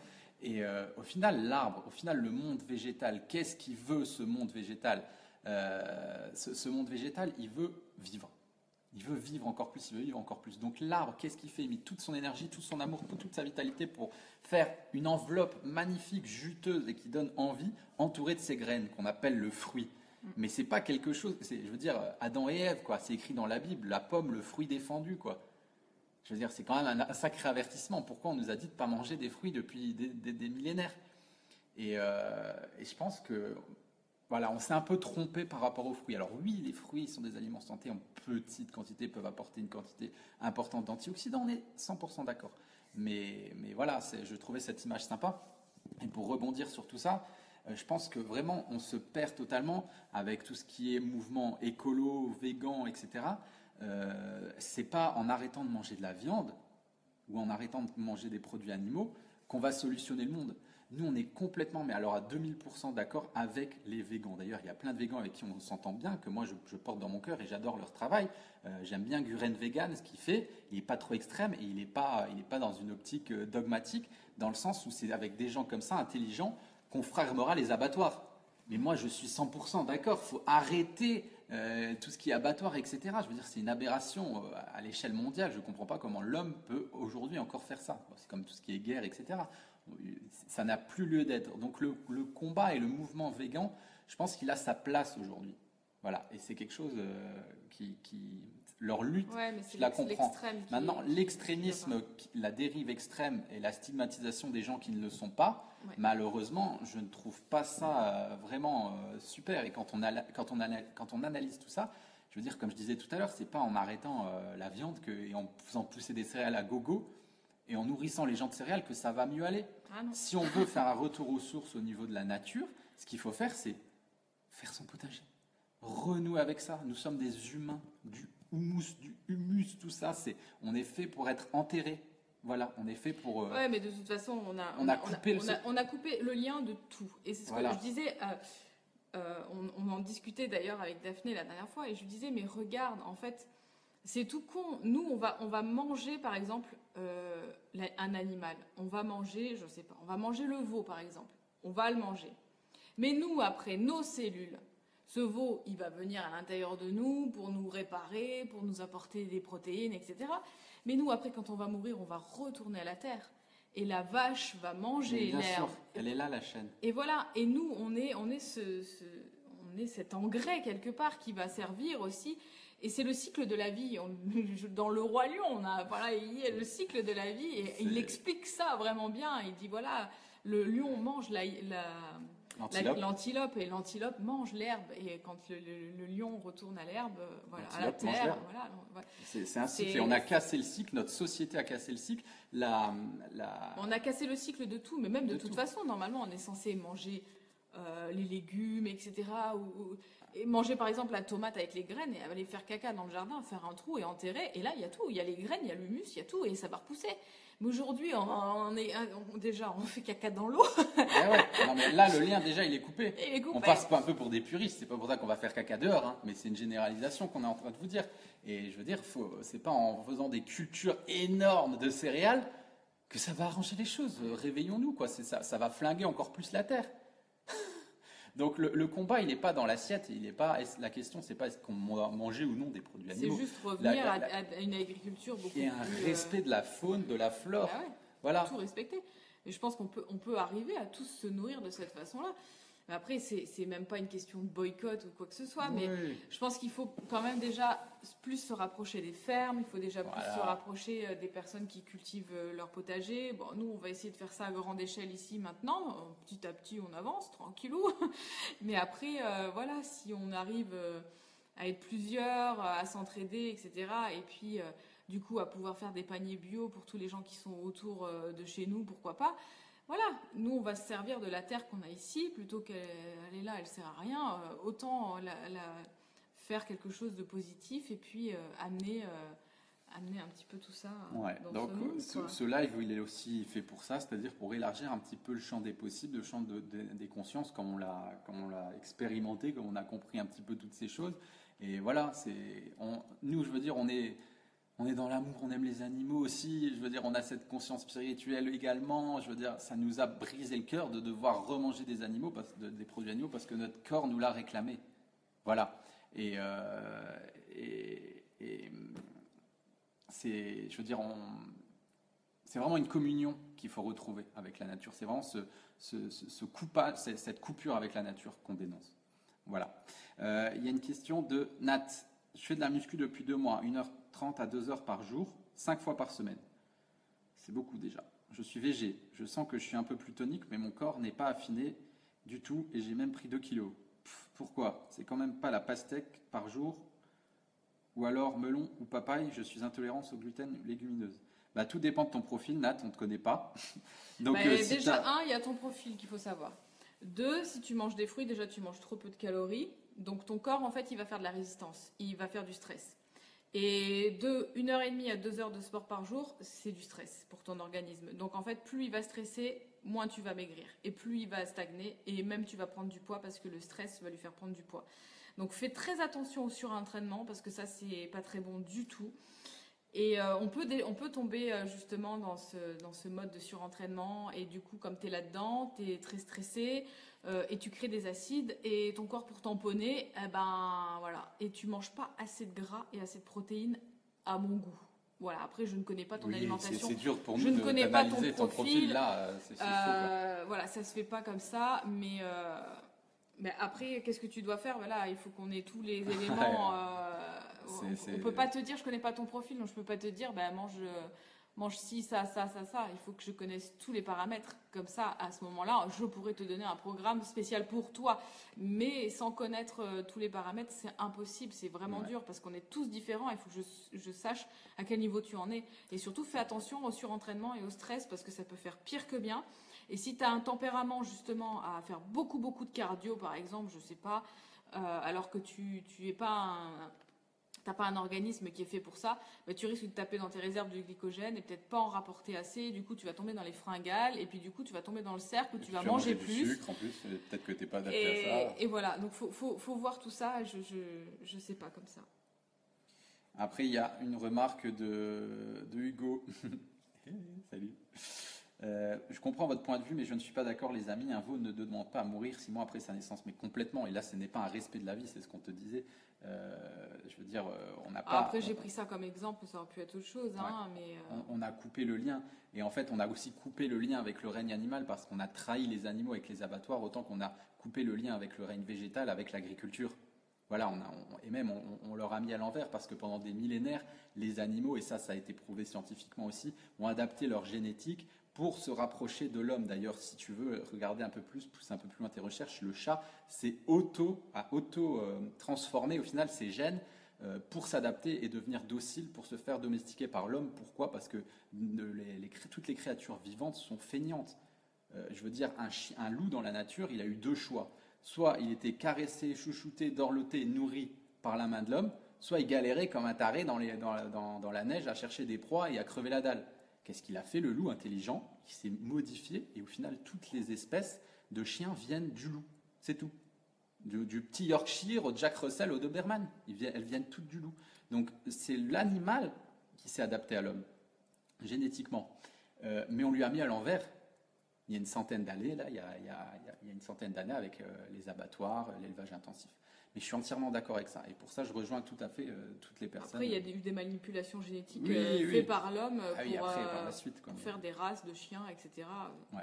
Et euh, au final, l'arbre, au final, le monde végétal, qu'est-ce qu'il veut ce monde végétal? Euh, ce, monde végétal, il veut vivre. Il veut vivre encore plus, il veut vivre encore plus. Donc l'arbre, qu'est-ce qu'il fait? Il met toute son énergie, tout son amour, toute sa vitalité pour faire une enveloppe magnifique, juteuse et qui donne envie, entourée de ses graines, qu'on appelle le fruit. Mais c'est pas quelque chose. Je veux dire, Adam et Ève, quoi. C'est écrit dans la Bible, la pomme, le fruit défendu, quoi. Je veux dire, c'est quand même un, sacré avertissement. Pourquoi on nous a dit de ne pas manger des fruits depuis des, millénaires? Euh, et, je pense que, voilà, on s'est un peu trompé par rapport aux fruits. Alors oui, les fruits sont des aliments santé en petite quantité, peuvent apporter une quantité importante d'antioxydants. On est 100% d'accord. Mais, mais voilà, je trouvais cette image sympa. Et pour rebondir sur tout ça, je pense que vraiment on se perd totalement avec tout ce qui est mouvement écolo, végan, etc. Euh, c'est pas en arrêtant de manger de la viande ou en arrêtant de manger des produits animaux qu'on va solutionner le monde. Nous, on est complètement, mais alors à 2000% d'accord avec les végans. D'ailleurs, il y a plein de végans avec qui on s'entend bien, que moi je, porte dans mon cœur et j'adore leur travail. Euh, j'aime bien Guren Vegan, ce qu'il fait. Il n'est pas trop extrême et il n'est pas, pas dans une optique euh, dogmatique, dans le sens où c'est avec des gens comme ça, intelligents, qu'on fermera les abattoirs. Mais moi, je suis 100% d'accord. Il faut arrêter euh, tout ce qui est abattoir, etc. Je veux dire, c'est une aberration euh, à l'échelle mondiale. Je ne comprends pas comment l'homme peut aujourd'hui encore faire ça. c'est comme tout ce qui est guerre, etc. Ça n'a plus lieu d'être. Donc le, combat et le mouvement végan, je pense qu'il a sa place aujourd'hui. Voilà. Et c'est quelque chose euh, qui, leur lutte, je la comprends. Maintenant, l'extrémisme, la dérive extrême et la stigmatisation des gens qui ne le sont pas, malheureusement, je ne trouve pas ça euh, vraiment euh, super. Et quand on, quand, on quand on analyse tout ça, je veux dire, comme je disais tout à l'heure, c'est pas en arrêtant euh, la viande que, et en faisant pousser des céréales à gogo et en nourrissant les gens de céréales que ça va mieux aller. Ah si on veut faire un retour aux sources au niveau de la nature, ce qu'il faut faire, c'est faire son potager. Renouer avec ça. Nous sommes des humains, du humus, du humus, tout ça, c'est, on est fait pour être enterré. Voilà, on est fait pour. Euh, ouais, mais de toute façon, on a, on, a, coupé, le... on a, coupé le lien de tout. Et c'est ce que je disais. Euh, euh, on, en discutait d'ailleurs avec Daphné la dernière fois, et je lui disais, mais regarde, en fait, c'est tout con. Nous, on va, on va manger, par exemple, un animal. On va manger, je sais pas, on va manger le veau, par exemple. On va le manger. Mais nous, après, nos cellules, ce veau, il va venir à l'intérieur de nous pour nous réparer, pour nous apporter des protéines, etc. Mais nous, après, quand on va mourir, on va retourner à la terre. Et la vache va manger l'herbe. Elle est là, la chaîne. Et voilà. Et nous, on est, on est, ce, on est cet engrais, quelque part, qui va servir aussi. Et c'est le cycle de la vie. dans Le Roi Lion, on a, voilà, il y a le cycle de la vie. Et il explique ça vraiment bien. Il dit, voilà, le lion mange la L'antilope. et l'antilope mange l'herbe. Et quand le, lion retourne à l'herbe, euh, voilà, à la terre, voilà, C'est un cycle. Et on a cassé le cycle, notre société a cassé le cycle. La, On a cassé le cycle de tout, mais même de, toute façon, normalement, on est censé manger les légumes, etc. Ou, et manger par exemple la tomate avec les graines et aller faire caca dans le jardin, faire un trou et enterrer. Et là, il y a tout. Il y a les graines, il y a l'humus, il y a tout et ça va repousser. Mais aujourd'hui, on, est déjà on fait caca dans l'eau. Eh non, mais là, le lien déjà, il est coupé. On passe pas un peu pour des puristes. C'est pas pour ça qu'on va faire caca dehors, hein. mais c'est une généralisation qu'on est en train de vous dire. Et je veux dire, c'est pas en faisant des cultures énormes de céréales que ça va arranger les choses. Réveillons-nous, quoi. Ça, ça va flinguer encore plus la terre. Donc le, combat, il n'est pas dans l'assiette, il n'est pas. La question, c'est pas est-ce qu'on manger ou non des produits animaux. C'est juste revenir à, une agriculture beaucoup et un respect de la faune, de la flore. Bah voilà. Tout respecter. Et je pense qu'on peut, on peut arriver à tous se nourrir de cette façon-là. Mais après, c'est même pas une question de boycott ou quoi que ce soit, mais je pense qu'il faut quand même déjà plus se rapprocher des fermes, il faut déjà plus se rapprocher euh, des personnes qui cultivent euh, leur potager. Bon, nous, on va essayer de faire ça à grande échelle ici maintenant. Euh, petit à petit, on avance, tranquillou. Mais après, voilà, si on arrive à être plusieurs, à s'entraider, etc., et puis du coup à pouvoir faire des paniers bio pour tous les gens qui sont autour de chez nous, pourquoi pas voilà, nous on va se servir de la terre qu'on a ici, plutôt qu'elle est là, elle sert à rien. Euh, autant la, faire quelque chose de positif et puis euh, amener, euh, amener un petit peu tout ça. Ouais. Donc ce, live, il est aussi fait pour ça, c'est-à-dire pour élargir un petit peu le champ des possibles, le champ des consciences, comme on l'a, comme on l'a expérimenté, comme on a compris un petit peu toutes ces choses. Et voilà, c'est, nous, je veux dire, on est on est dans l'amour, on aime les animaux aussi. Je veux dire, on a cette conscience spirituelle également. Je veux dire, ça nous a brisé le cœur de devoir remanger des animaux, des produits animaux, parce que notre corps nous l'a réclamé. Voilà. Et, euh, c'est, je veux dire, c'est vraiment une communion qu'il faut retrouver avec la nature. C'est vraiment ce, cette coupure avec la nature qu'on dénonce. Voilà. Euh, il y a une question de Nat. Je fais de la muscu depuis deux mois, une heure 30 à 2 heures par jour, 5 fois par semaine. C'est beaucoup déjà. Je suis végé. Je sens que je suis un peu plus tonique, mais mon corps n'est pas affiné du tout et j'ai même pris 2 kilos. pourquoi? C'est quand même pas la pastèque par jour ou alors melon ou papaye, je suis intolérante au gluten légumineuse. Bah, tout dépend de ton profil, Nat, on ne te connaît pas. Donc, bah, euh, déjà, un, il y a ton profil qu'il faut savoir. Deux, si tu manges des fruits, déjà tu manges trop peu de calories. Donc ton corps, en fait, il va faire de la résistance. Il va faire du stress. Et de 1 heure et demie à 2 heures de sport par jour, c'est du stress pour ton organisme. Donc en fait, plus il va stresser, moins tu vas maigrir. Et plus il va stagner, et même tu vas prendre du poids parce que le stress va lui faire prendre du poids. Donc fais très attention au surentraînement parce que ça, c'est pas très bon du tout. Et euh, on, peut on peut tomber euh, justement dans ce, dans ce mode de surentraînement. Et du coup, comme tu es là-dedans, tu es très stressé, euh, et tu crées des acides et ton corps pour tamponner, eh ben voilà, et tu manges pas assez de gras et assez de protéines à mon goût. Voilà, après je ne connais pas ton alimentation. C'est dur pour nous je ne connais pas ton profil. là, euh, voilà, ça se fait pas comme ça, mais euh, mais après qu'est-ce que tu dois faire? Voilà, il faut qu'on ait tous les éléments. on, ne peut pas te dire je connais pas ton profil, donc je peux pas te dire ben mange mange ci, ça, ça, ça, ça. Il faut que je connaisse tous les paramètres. Comme ça, à ce moment-là, je pourrais te donner un programme spécial pour toi. Mais sans connaître euh, tous les paramètres, c'est impossible. C'est vraiment dur parce qu'on est tous différents. Il faut que je, je, sache à quel niveau tu en es. Et surtout, fais attention au surentraînement et au stress parce que ça peut faire pire que bien. Et si tu as un tempérament justement à faire beaucoup, beaucoup de cardio, par exemple, je sais pas, euh, alors que tu n'es pas un t'as pas un organisme qui est fait pour ça, bah, tu risques de taper dans tes réserves de glycogène et peut-être pas en rapporter assez. Du coup, tu vas tomber dans les fringales et puis du coup, tu vas tomber dans le cercle où tu vas manger plus. Sucre en plus, peut-être que t'es pas adapté à ça. Et voilà, donc faut, faut, faut voir tout ça. Je, je, je sais pas comme ça. Après, il y a une remarque de, de Hugo. Salut. Euh, je comprends votre point de vue, mais je ne suis pas d'accord, les amis. Un veau ne demande pas à mourir six mois après sa naissance, mais complètement. Et là, ce n'est pas un respect de la vie, c'est ce qu'on te disait. Euh, je veux dire, euh, on n'a pas. Après, j'ai pris ça comme exemple, ça aurait pu être autre chose, hein, mais. On, a coupé le lien, et en fait, on a aussi coupé le lien avec le règne animal parce qu'on a trahi les animaux avec les abattoirs, autant qu'on a coupé le lien avec le règne végétal, avec l'agriculture. Voilà, on a, et même on, leur a mis à l'envers parce que pendant des millénaires, les animaux, et ça, ça a été prouvé scientifiquement aussi, ont adapté leur génétique pour se rapprocher de l'homme. D'ailleurs, si tu veux regarder un peu plus, pousser un peu plus loin tes recherches, le chat s'est auto, a auto euh, transformé au final ses gènes euh, pour s'adapter et devenir docile, pour se faire domestiquer par l'homme. Pourquoi? Parce que toutes les créatures vivantes sont feignantes. euh, je veux dire, un, loup dans la nature, il a eu deux choix. Soit il était caressé, chouchouté, dorloté, nourri par la main de l'homme, soit il galérait comme un taré dans, la neige à chercher des proies et à crever la dalle. Qu'est-ce qu'il a fait, le loup intelligent Il s'est modifié et au final, toutes les espèces de chiens viennent du loup. C'est tout. Du, petit Yorkshire au Jack Russell au Doberman. elles viennent toutes du loup. Donc c'est l'animal qui s'est adapté à l'homme, génétiquement. Euh, mais on lui a mis à l'envers il y a une centaine d'années, là, il y a, une centaine d'années avec euh, les abattoirs, l'élevage intensif. Mais je suis entièrement d'accord avec ça. Et pour ça, je rejoins tout à fait euh, toutes les personnes. Après, il y a eu des manipulations génétiques faites par l'homme ah pour, faire des races de chiens, etc. Ouais.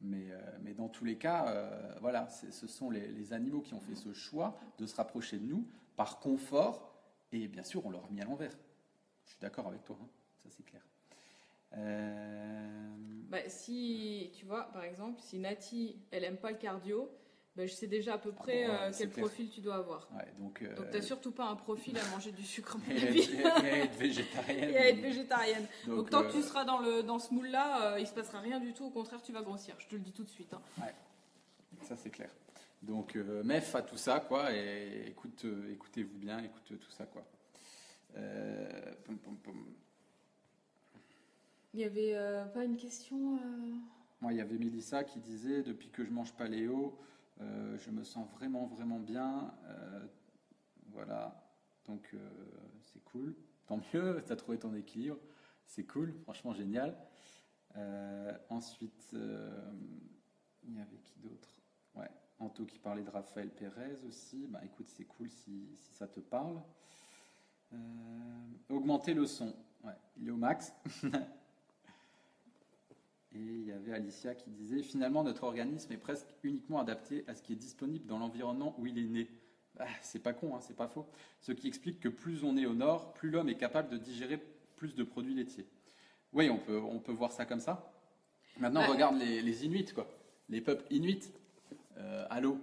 Mais, mais dans tous les cas, voilà, ce sont les, animaux qui ont fait ce choix de se rapprocher de nous par confort. Et bien sûr, on leur a mis à l'envers. Je suis d'accord avec toi, hein. ça c'est clair. Euh, bah, si, tu vois, par exemple, si Nati, elle aime pas le cardio, bah, je sais déjà à peu près euh, quel profil tu dois avoir. donc, euh, donc tu n'as surtout pas un profil à manger du sucre, à mon avis. Et à être végétarienne. et à être végétarienne. Donc, tant que tu seras dans, le, dans ce moule-là, il se passera rien du tout. Au contraire, tu vas grossir. Je te le dis tout de suite. Hein. Ouais, ça c'est clair. Donc, MEF à tout ça, quoi. Et écoute, écoutez-vous bien, écoute tout ça, quoi. Pom, pom, pom. Il n'y avait euh, pas une question euh? Moi, il y avait Mélissa qui disait Depuis que je mange paléo, euh, je me sens vraiment, vraiment bien. voilà. Donc, c'est cool. Tant mieux, tu trouvé ton équilibre. C'est cool, franchement génial. ensuite, il y avait qui d'autre? Ouais, Anto qui parlait de Raphaël Pérez aussi. Bah écoute, c'est cool si, si, ça te parle. augmenter le son. Ouais, il est au max. Et il y avait Alicia qui disait finalement notre organisme est presque uniquement adapté à ce qui est disponible dans l'environnement où il est né. Ah, c'est pas con, hein, c'est pas faux. Ce qui explique que plus on est au nord, plus l'homme est capable de digérer plus de produits laitiers. Oui, on peut, on peut voir ça comme ça. Maintenant, regarde les, Inuits, quoi. Les peuples Inuits. Euh, allô,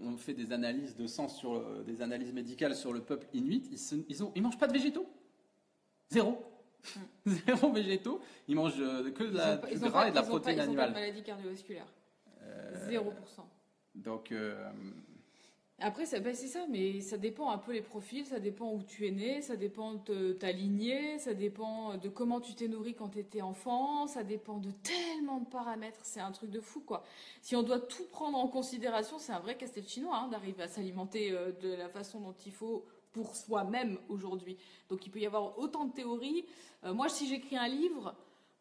on fait des analyses de sang sur des analyses médicales sur le peuple Inuit. Ils, ils, ont, ils mangent pas de végétaux. Zéro. Zéro végétaux. Ils mangent euh, que de la, du gras et de la protéine animale. Ils pas de maladie cardiovasculaire. 0%. Euh, donc. Euh, Après, ben, c'est ça, mais ça dépend un peu les profils, ça dépend où tu es né, ça dépend de ta lignée, ça dépend de comment tu t'es nourri quand tu étais enfant, ça dépend de tellement de paramètres, c'est un truc de fou quoi. Si on doit tout prendre en considération, c'est un vrai casse-tête chinois hein, d'arriver à s'alimenter de la façon dont il faut pour soi-même aujourd'hui. Donc il peut y avoir autant de théories. Euh, moi, si j'écris un livre,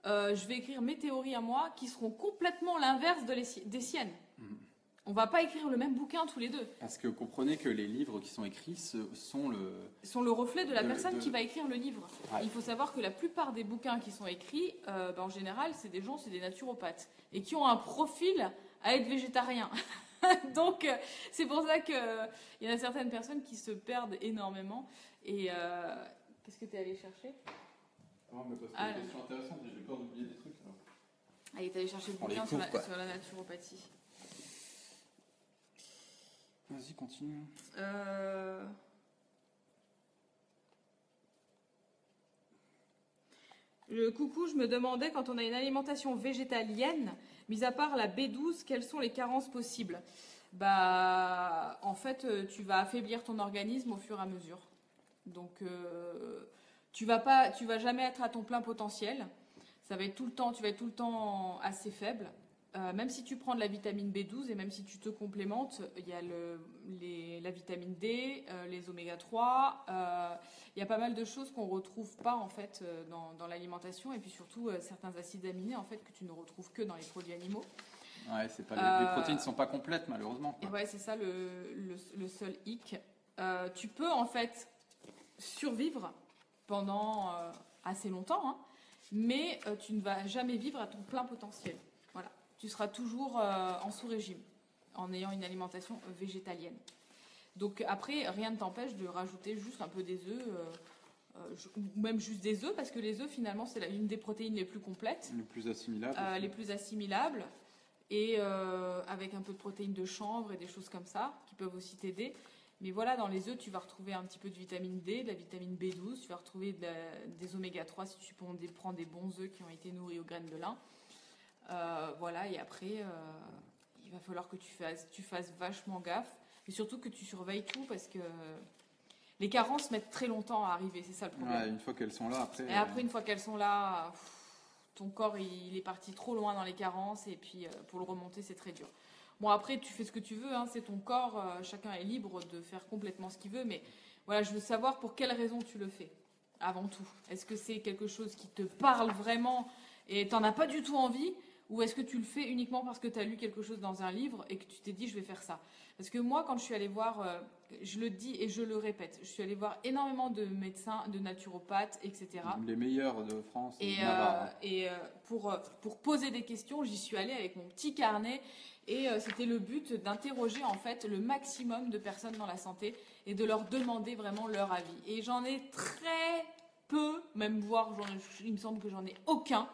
euh, je vais écrire mes théories à moi qui seront complètement l'inverse de des siennes. On mm. On va pas écrire le même bouquin tous les deux. Parce que comprenez que les livres qui sont écrits sont le sont le reflet de la personne qui va écrire le livre. Il faut savoir que la plupart des bouquins qui sont écrits, euh, ben, en général, c'est des gens, c'est des naturopathes et qui ont un profil à être végétarien. Donc, euh, c'est pour ça qu'il y en a certaines personnes qui se perdent énormément. Et euh, qu'est-ce que tu es allé chercher? Non, mais parce que ah, une question intéressante, j'ai peur d'oublier des trucs. Là. Ah, il est allé chercher le bouquin sur, la, naturopathie. Vas-y, continue. Euh... Le coucou, je me demandais quand on a une alimentation végétalienne, mis à part la B12, quelles sont les carences possibles? Bah, en fait, euh, tu vas affaiblir ton organisme au fur et à mesure. Donc, euh, tu vas pas, tu vas jamais être à ton plein potentiel. Ça va tout le temps, tu vas être tout le temps assez faible. Euh, même si tu prends de la vitamine B12 et même si tu te complémentes, il y a la vitamine D, euh, les oméga 3, euh, il y a pas mal de choses qu'on ne retrouve pas en fait dans, l'alimentation et puis surtout certains acides aminés en fait que tu ne retrouves que dans les produits animaux. Ouais, c'est pas les, protéines ne sont pas complètes malheureusement. Et ouais, c'est ça le, seul hic. tu peux en fait survivre pendant assez longtemps, hein, mais tu ne vas jamais vivre à ton plein potentiel tu seras toujours euh, en sous-régime, en ayant une alimentation végétalienne. Donc après, rien ne t'empêche de rajouter juste un peu des œufs, euh, euh, ou même juste des œufs, parce que les œufs, finalement, c'est une des protéines les plus complètes. Les plus assimilables. les plus assimilables. Et avec un peu de protéines de chanvre et des choses comme ça, qui peuvent aussi t'aider. Mais voilà, dans les œufs, tu vas retrouver un petit peu de vitamine D, de la vitamine B12, tu vas retrouver des oméga 3 si tu prends des, prends des bons œufs qui ont été nourris aux graines de lin. Voilà, et après, il va falloir que tu fasses, tu fasses vachement gaffe. Et surtout que tu surveilles tout parce que les carences mettent très longtemps à arriver, c'est ça le problème. une fois qu'elles sont là, après. Et après, une fois qu'elles sont là, ton corps il est parti trop loin dans les carences et puis pour le remonter, c'est très dur. Bon, après, tu fais ce que tu veux, hein, c'est ton corps, euh, chacun est libre de faire complètement ce qu'il veut, mais voilà, je veux savoir pour quelle raison tu le fais, avant tout. Est-ce que c'est quelque chose qui te parle vraiment et tu n'en as pas du tout envie ou est-ce que tu le fais uniquement parce que tu as lu quelque chose dans un livre et que tu t'es dit je vais faire ça? Parce que moi, quand je suis allée voir, euh, je le dis et je le répète, je suis allée voir énormément de médecins, de naturopathes, etc. Les meilleurs de France. Et, euh, et pour, pour poser des questions, j'y suis allée avec mon petit carnet et euh, c'était le but d'interroger en fait le maximum de personnes dans la santé et de leur demander vraiment leur avis. Et j'en ai très peu, même voire il me semble que j'en ai aucun,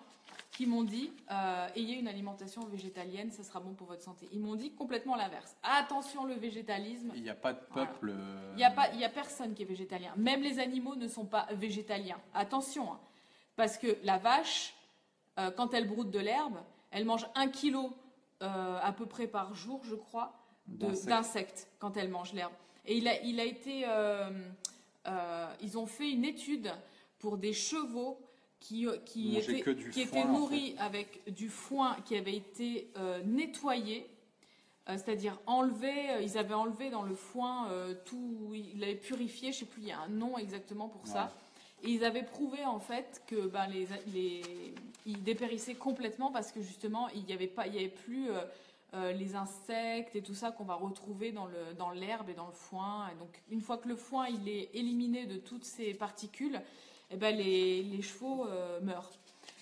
qui m'ont dit euh, ayez une alimentation végétalienne, ça sera bon pour votre santé. Ils m'ont dit complètement l'inverse. Attention le végétalisme. Il n'y a pas de peuple. Euh, il n'y a pas, il y a personne qui est végétalien. Même les animaux ne sont pas végétaliens. Attention, hein. parce que la vache, quand elle broute de l'herbe, elle mange un kilo euh, à peu près par jour, je crois, d'insectes quand elles mangent l'herbe. Et il a, il a été, euh, euh, ils ont fait une étude pour des chevaux qui, qui, étaient, nourris avec du foin qui avait été nettoyé, c'est-à-dire enlevé, ils avaient enlevé dans le foin tout, ils l'avaient purifié, je sais plus, il y a un nom exactement pour ça. Et ils avaient prouvé en fait que ben, les, les, ils dépérissaient complètement parce que justement il n'y avait pas, il y avait plus euh, euh, les insectes et tout ça qu'on va retrouver dans le dans l'herbe et dans le foin. Et donc une fois que le foin il est éliminé de toutes ces particules, eh ben les, les chevaux euh, meurent.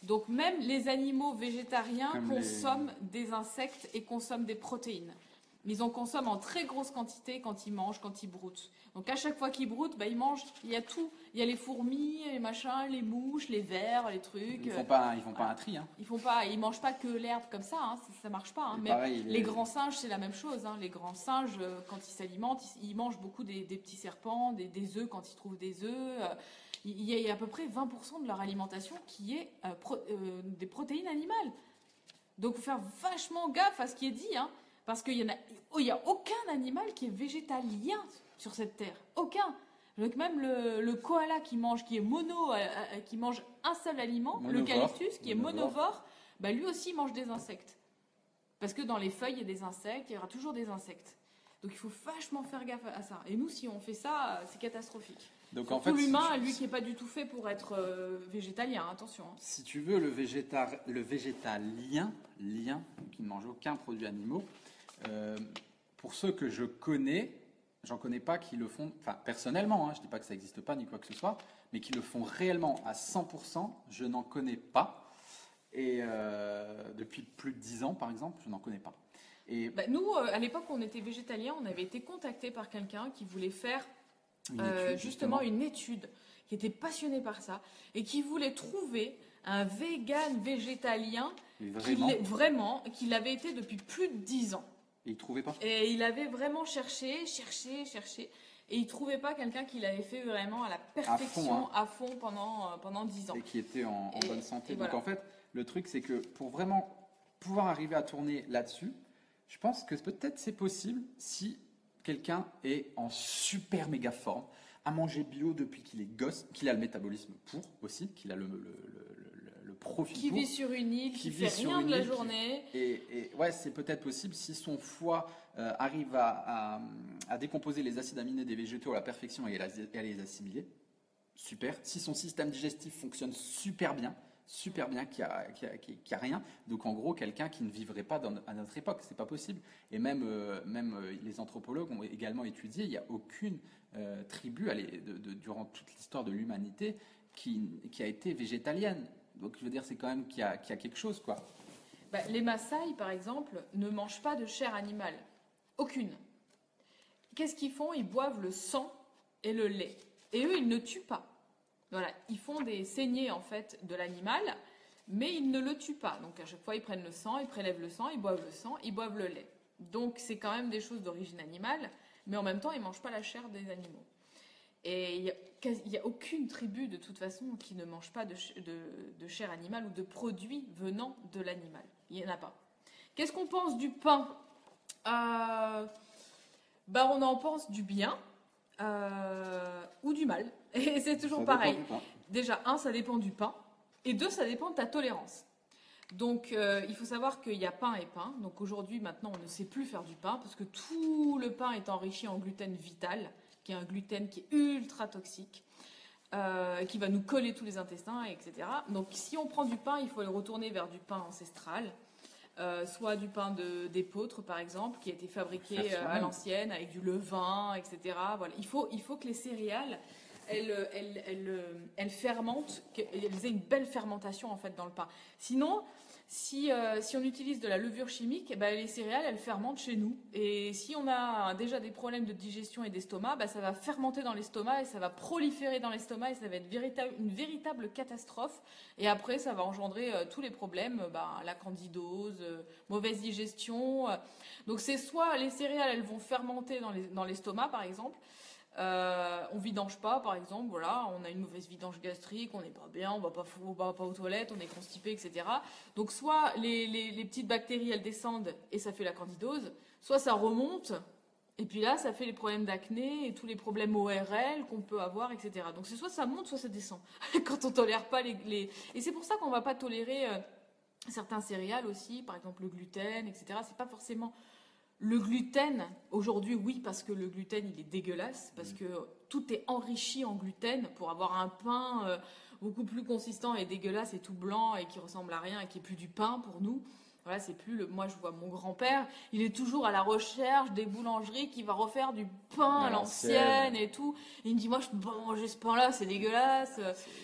Donc même les animaux végétariens consomment des insectes et consomment des protéines. Ils en consomment en très grosse quantité quand ils mangent, quand ils broutent. Donc à chaque fois qu'ils broutent, bah, ils mangent, il y a tout. Il y a les fourmis, les machins, les mouches, les vers, les trucs. Ils font pas, ils font pas un tri. Hein. Ils font pas, ils mangent pas que l'herbe comme ça, hein, ça, ne marche pas. Hein. Mais les... grands singes, c'est la même chose. Hein. Les grands singes, euh, quand ils s'alimentent, ils, mangent beaucoup des, petits serpents, des, des, œufs quand ils trouvent des œufs. Euh, il y, a, à peu près 20% de leur alimentation qui est euh, des protéines animales. Donc faut faire vachement gaffe à ce qui est dit. Hein. Parce qu'il y en a, oh, il y a aucun animal qui est végétalien sur cette terre. Aucun. Donc même le, koala qui mange, qui est mono, euh, euh, qui mange un seul aliment, l'eucalyptus qui est monovore, bah lui aussi mange des insectes. Parce que dans les feuilles, il y a des insectes, il y aura toujours des insectes. Donc il faut vachement faire gaffe à ça. Et nous, si on fait ça, c'est catastrophique. Donc en fait, l'humain, lui qui n'est pas du tout fait pour être euh, végétalien, attention. Hein. Si tu veux, le, végétal, le végétalien, lien, qui ne mange aucun produit animaux, euh, pour ceux que je connais, j'en connais pas qui le font, enfin personnellement, hein, je ne dis pas que ça n'existe pas ni quoi que ce soit, mais qui le font réellement à 100%, je n'en connais pas. Et euh, depuis plus de 10 ans, par exemple, je n'en connais pas. Et bah, nous, euh, à l'époque où on était végétalien, on avait été contacté par quelqu'un qui voulait faire justement, une étude, qui était passionné par ça, et qui voulait trouver un vegan végétalien vraiment, qui, vraiment, qu'il avait été depuis plus de 10 ans. Et il trouvait pas Et il avait vraiment cherché, cherché, cherché. Et il trouvait pas quelqu'un qui l'avait fait vraiment à la perfection, à fond, hein. pendant, euh, pendant 10 ans. Et qui était en, bonne santé. Donc en fait, le truc, c'est que pour vraiment pouvoir arriver à tourner là-dessus, je pense que peut-être c'est possible si quelqu'un est en super méga forme, à manger bio depuis qu'il est gosse, qu'il a le métabolisme pour aussi, qu'il a le, qui vit sur une île, qui, fait rien de la journée. et, ouais, c'est peut-être possible si son foie euh, arrive à, décomposer les acides aminés des végétaux à la perfection et à, les assimiler. Super. Si son système digestif fonctionne super bien, super bien, qu'il n'y a, rien. Donc en gros, quelqu'un qui ne vivrait pas à notre époque, c'est pas possible. Et même, euh, même euh, les anthropologues ont également étudié, il n'y a aucune tribu durant toute l'histoire de l'humanité qui, qui, a été végétalienne. Donc je veux dire, c'est quand même qu'il y, a quelque chose, quoi. Bah, les Maasai, par exemple, ne mangent pas de chair animale. Aucune. Qu'est-ce qu'ils font? Ils boivent le sang et le lait. Et eux, ils ne tuent pas. Voilà, ils font des saignées, en fait, de l'animal, mais ils ne le tuent pas. Donc à chaque fois, ils prennent le sang, ils prélèvent le sang, ils boivent le sang, ils boivent le lait. Donc c'est quand même des choses d'origine animale, mais en même temps, ils ne mangent pas la chair des animaux. Et il n'y a, aucune tribu de toute façon qui ne mange pas de, chair animale ou de produits venant de l'animal. il n'y en a pas. Qu'est-ce qu'on pense du pain? Euh, bah, On en pense du bien euh, ou du mal. Et c'est toujours pareil. Déjà, un, ça dépend du pain. Et deux, ça dépend de ta tolérance. Donc, euh, il faut savoir qu'il y a pain et pain. Donc, aujourd'hui, maintenant, on ne sait plus faire du pain parce que tout le pain est enrichi en gluten vital, qui est un gluten qui est ultra toxique, euh, qui va nous coller tous les intestins, etc. Donc, si on prend du pain, il faut le retourner vers du pain ancestral. Euh, soit du pain d'épeautre par exemple, qui a été fabriqué à l'ancienne avec du levain, etc. Voilà. Il, faut, il faut que les céréales elles, elles, elles, elles fermentent, qu'elles aient une belle fermentation en fait dans le pain. Sinon, si, euh, si, on utilise de la levure chimique, eh ben, les céréales, elles fermentent chez nous. Et si on a déjà des problèmes de digestion et d'estomac, ben, ça va fermenter dans l'estomac et ça va proliférer dans l'estomac et ça va être une véritable catastrophe. Et après, ça va engendrer euh, tous les problèmes, ben, la candidose, euh, mauvaise digestion. Donc c'est soit les céréales, elles vont fermenter dans l'estomac, par exemple, euh, on vidange pas, par exemple, voilà, on a une mauvaise vidange gastrique, on n'est pas bien, on va pas, va pas aux toilettes, on est constipé, etc. Donc soit les, petites bactéries elles descendent et ça fait la candidose, soit ça remonte et puis là ça fait les problèmes d'acné et tous les problèmes ORL qu'on peut avoir, etc. Donc c'est soit ça monte, soit ça descend quand on tolère pas les, et c'est pour ça qu'on va pas tolérer euh, certains céréales aussi, par exemple le gluten, etc. C'est pas forcément le gluten, aujourd'hui, oui, parce que le gluten, il est dégueulasse, parce mm. que tout est enrichi en gluten pour avoir un pain euh, beaucoup plus consistant et dégueulasse et tout blanc et qui ressemble à rien et qui est plus du pain pour nous. Voilà, c'est plus le. Moi, je vois mon grand-père, il est toujours à la recherche des boulangeries qui va refaire du pain à l'ancienne et tout. il me dit, moi, je peux pas manger ce pain-là, c'est dégueulasse.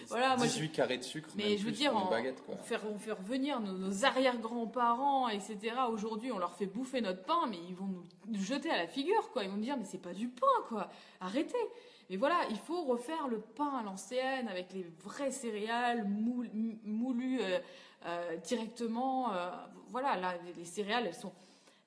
Voilà, 18 moi, carrés de sucre. Mais je veux dire, on, quoi. fait revenir nos, arrière-grands-parents, etc. Aujourd'hui, on leur fait bouffer notre pain, mais ils vont nous jeter à la figure, quoi. Ils vont me dire, mais c'est pas du pain, quoi. Arrêtez. Mais voilà, il faut refaire le pain à l'ancienne avec les vrais céréales moulus. Euh, euh, directement. Euh, voilà, là, les céréales, elles sont,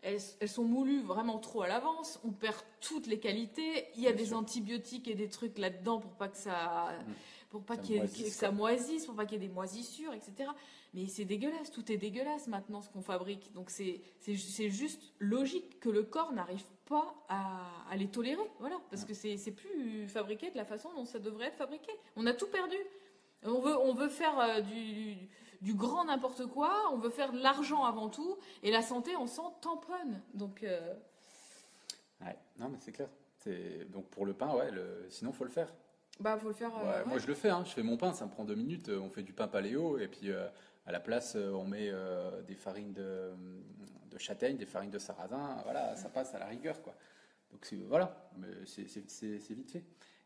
elles, sont moulues vraiment trop à l'avance. On perd toutes les qualités. Il y a des antibiotiques et des trucs là-dedans pour pas que ça, mm. pour pas qu'il que ça moisisse, pour pas qu'il y ait des moisissures, etc. Mais c'est dégueulasse. Tout est dégueulasse maintenant ce qu'on fabrique. Donc c'est c'est juste logique que le corps n'arrive pas à, à, les tolérer. Voilà, parce que c'est plus fabriqué de la façon dont ça devrait être fabriqué. On a tout perdu. On veut, on veut faire euh, du, du grand n'importe quoi, on veut faire de l'argent avant tout, et la santé, on s'en tamponne. Donc. Euh, ouais, non, mais c'est clair. Donc pour le pain, ouais, le... sinon, faut le faire. Bah, faut le faire. Euh, moi, je le fais, hein. je fais mon pain, ça me prend deux minutes. On fait du pain paléo, et puis à la place, on met des farines de, de, châtaigne, des farines de sarrasin. Voilà, ça passe à la rigueur, quoi. Donc voilà, c'est vite fait.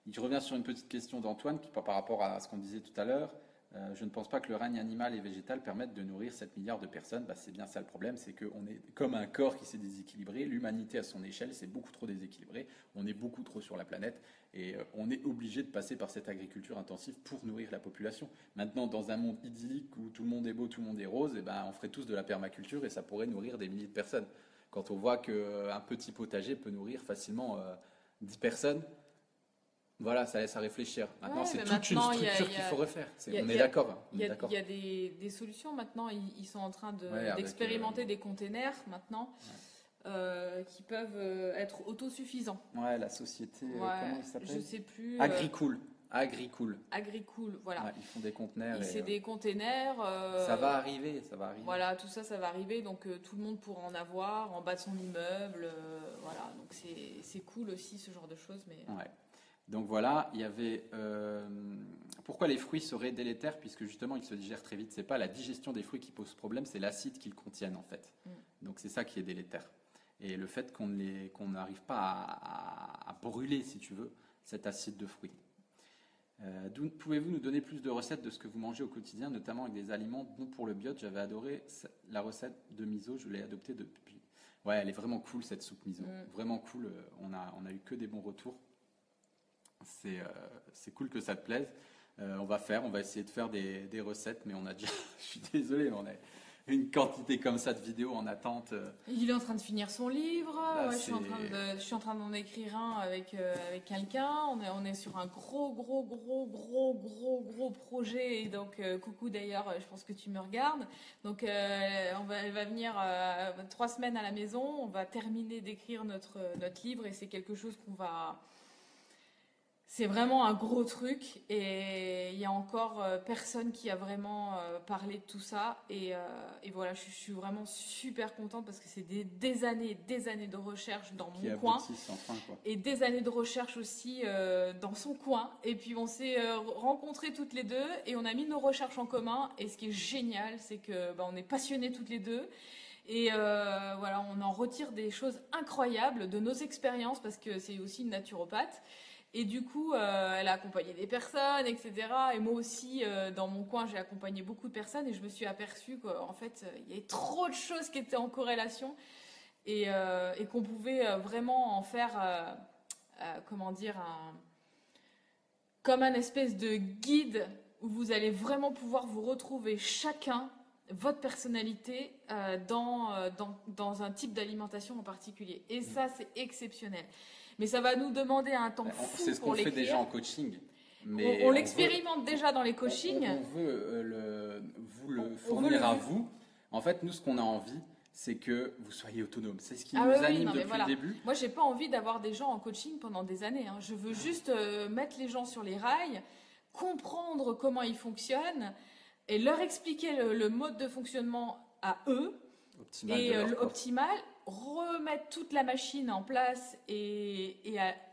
Je reviens sur une petite question d'Antoine qui par rapport à ce qu'on disait tout à l'heure. Euh, je ne pense pas que le règne animal et végétal permettent de nourrir 7 milliards de personnes. Bah, c'est bien ça le problème, c'est qu'on est comme un corps qui s'est déséquilibré. L'humanité à son échelle, c'est beaucoup trop déséquilibré. On est beaucoup trop sur la planète et euh, on est obligé de passer par cette agriculture intensive pour nourrir la population. Maintenant, dans un monde idyllique où tout le monde est beau, tout le monde est rose, et eh ben, on ferait tous de la permaculture et ça pourrait nourrir des milliers de personnes. Quand on voit qu'un petit potager peut nourrir facilement 10 euh, personnes, voilà, ça laisse à réfléchir. Maintenant, c'est toute une structure qu'il faut refaire. on est d'accord. Il y a, des, solutions maintenant. Ils, sont en train d'expérimenter de, des containers maintenant euh, qui peuvent euh, être autosuffisants. Ouais, la société, euh, comment il s'appelle? Je sais plus. Agricool. Agricool. Agricool, voilà. ils font des conteneurs. C'est des containers. ça va arriver, ça va arriver. Voilà, tout ça, ça va arriver. Donc tout le monde pourra en avoir en bas de son immeuble. voilà, donc c'est cool aussi ce genre de choses. Mais... Ouais. Donc voilà, il y avait euh, pourquoi les fruits seraient délétères puisque justement ils se digèrent très vite. C'est pas la digestion des fruits qui pose problème, c'est l'acide qu'ils contiennent en fait. Mm. Donc c'est ça qui est délétère. Et le fait qu'on n'arrive pas à, brûler, si tu veux, cet acide de fruits. Euh, pouvez-vous nous donner plus de recettes de ce que vous mangez au quotidien, notamment avec des aliments bons pour le biote? J'avais adoré la recette de miso, je l'ai adoptée depuis. Ouais, elle est vraiment cool cette soupe miso, mm. vraiment cool. On a, on a eu que des bons retours. Euh, c'est cool que ça te plaise. Euh, on va faire, on va essayer de faire des, recettes, mais on a déjà, je suis désolé, mais on est, une quantité comme ça de vidéos en attente. euh, Il est en train de finir son livre. Bah, ouais, je suis en train de, je suis en train d'en écrire un avec euh, avec quelqu'un. On est on est sur un gros gros gros gros gros gros projet. Et donc euh, coucou d'ailleurs, euh, je pense que tu me regardes. Donc euh, on va elle va venir euh, trois semaines à la maison. On va terminer d'écrire notre notre livre et c'est quelque chose qu'on va c'est vraiment un gros truc et il y a encore euh, personne qui a vraiment euh, parlé de tout ça et, euh, et voilà je, suis- je suis vraiment super contente parce que c'est des, des années et des années de recherche dans qui mon coin aboutissent enfin. Quoi. et des années de recherche aussi dans son coin et puis on s'est rencontrés toutes les deux et on a mis nos recherches en commun et ce qui est génial c'est que bah, on est passionnés toutes les deux et voilà on en retire des choses incroyables de nos expériences parce que c'est aussi une naturopathe et du coup, euh, elle a accompagné des personnes, etc. Et moi aussi, euh, dans mon coin, j'ai accompagné beaucoup de personnes et je me suis aperçue qu'en fait, euh, il y avait trop de choses qui étaient en corrélation et, euh, et qu'on pouvait vraiment en faire, comment dire, un, comme un espèce de guide où vous allez vraiment pouvoir vous retrouver chacun votre personnalité dans, dans, dans un type d'alimentation en particulier. Et ça, c'est exceptionnel. Mais ça va nous demander un temps On- fou C'est ce qu'on fait déjà en coaching. On- l'expérimente déjà dans les coachings. On, on veut euh, le, vous le fournir à vous. En fait, nous, ce qu'on a envie, c'est que vous soyez autonome. C'est ce qui Ah nous oui, anime non, depuis voilà. le début. Moi, j'ai pas envie d'avoir des gens en coaching pendant des années. hein. Je veux juste euh, mettre les gens sur les rails, comprendre comment ils fonctionnent et leur expliquer le, le mode de fonctionnement à eux Optimal et de euh, leur le- corps. optimal, remettre toute la machine en place et,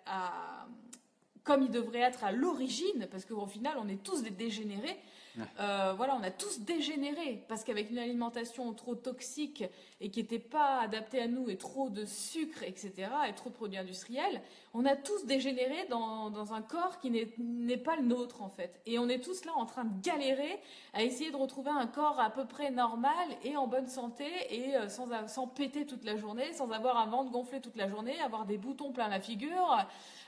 à- comme il devrait être à l'origine, parce qu'au final, on est tous des dégénérés. Euh, voilà, on a tous dégénéré parce qu'avec une alimentation trop toxique et qui n'était pas adaptée à nous et trop de sucre, etc., et trop de produits industriels, on a tous dégénéré dans, dans un corps qui n'est pas le nôtre en fait. Et on est tous là en train de galérer à essayer de retrouver un corps à peu près normal et en bonne santé et euh, sans, sans péter toute la journée, sans avoir un ventre gonflé toute la journée, avoir des boutons plein la figure,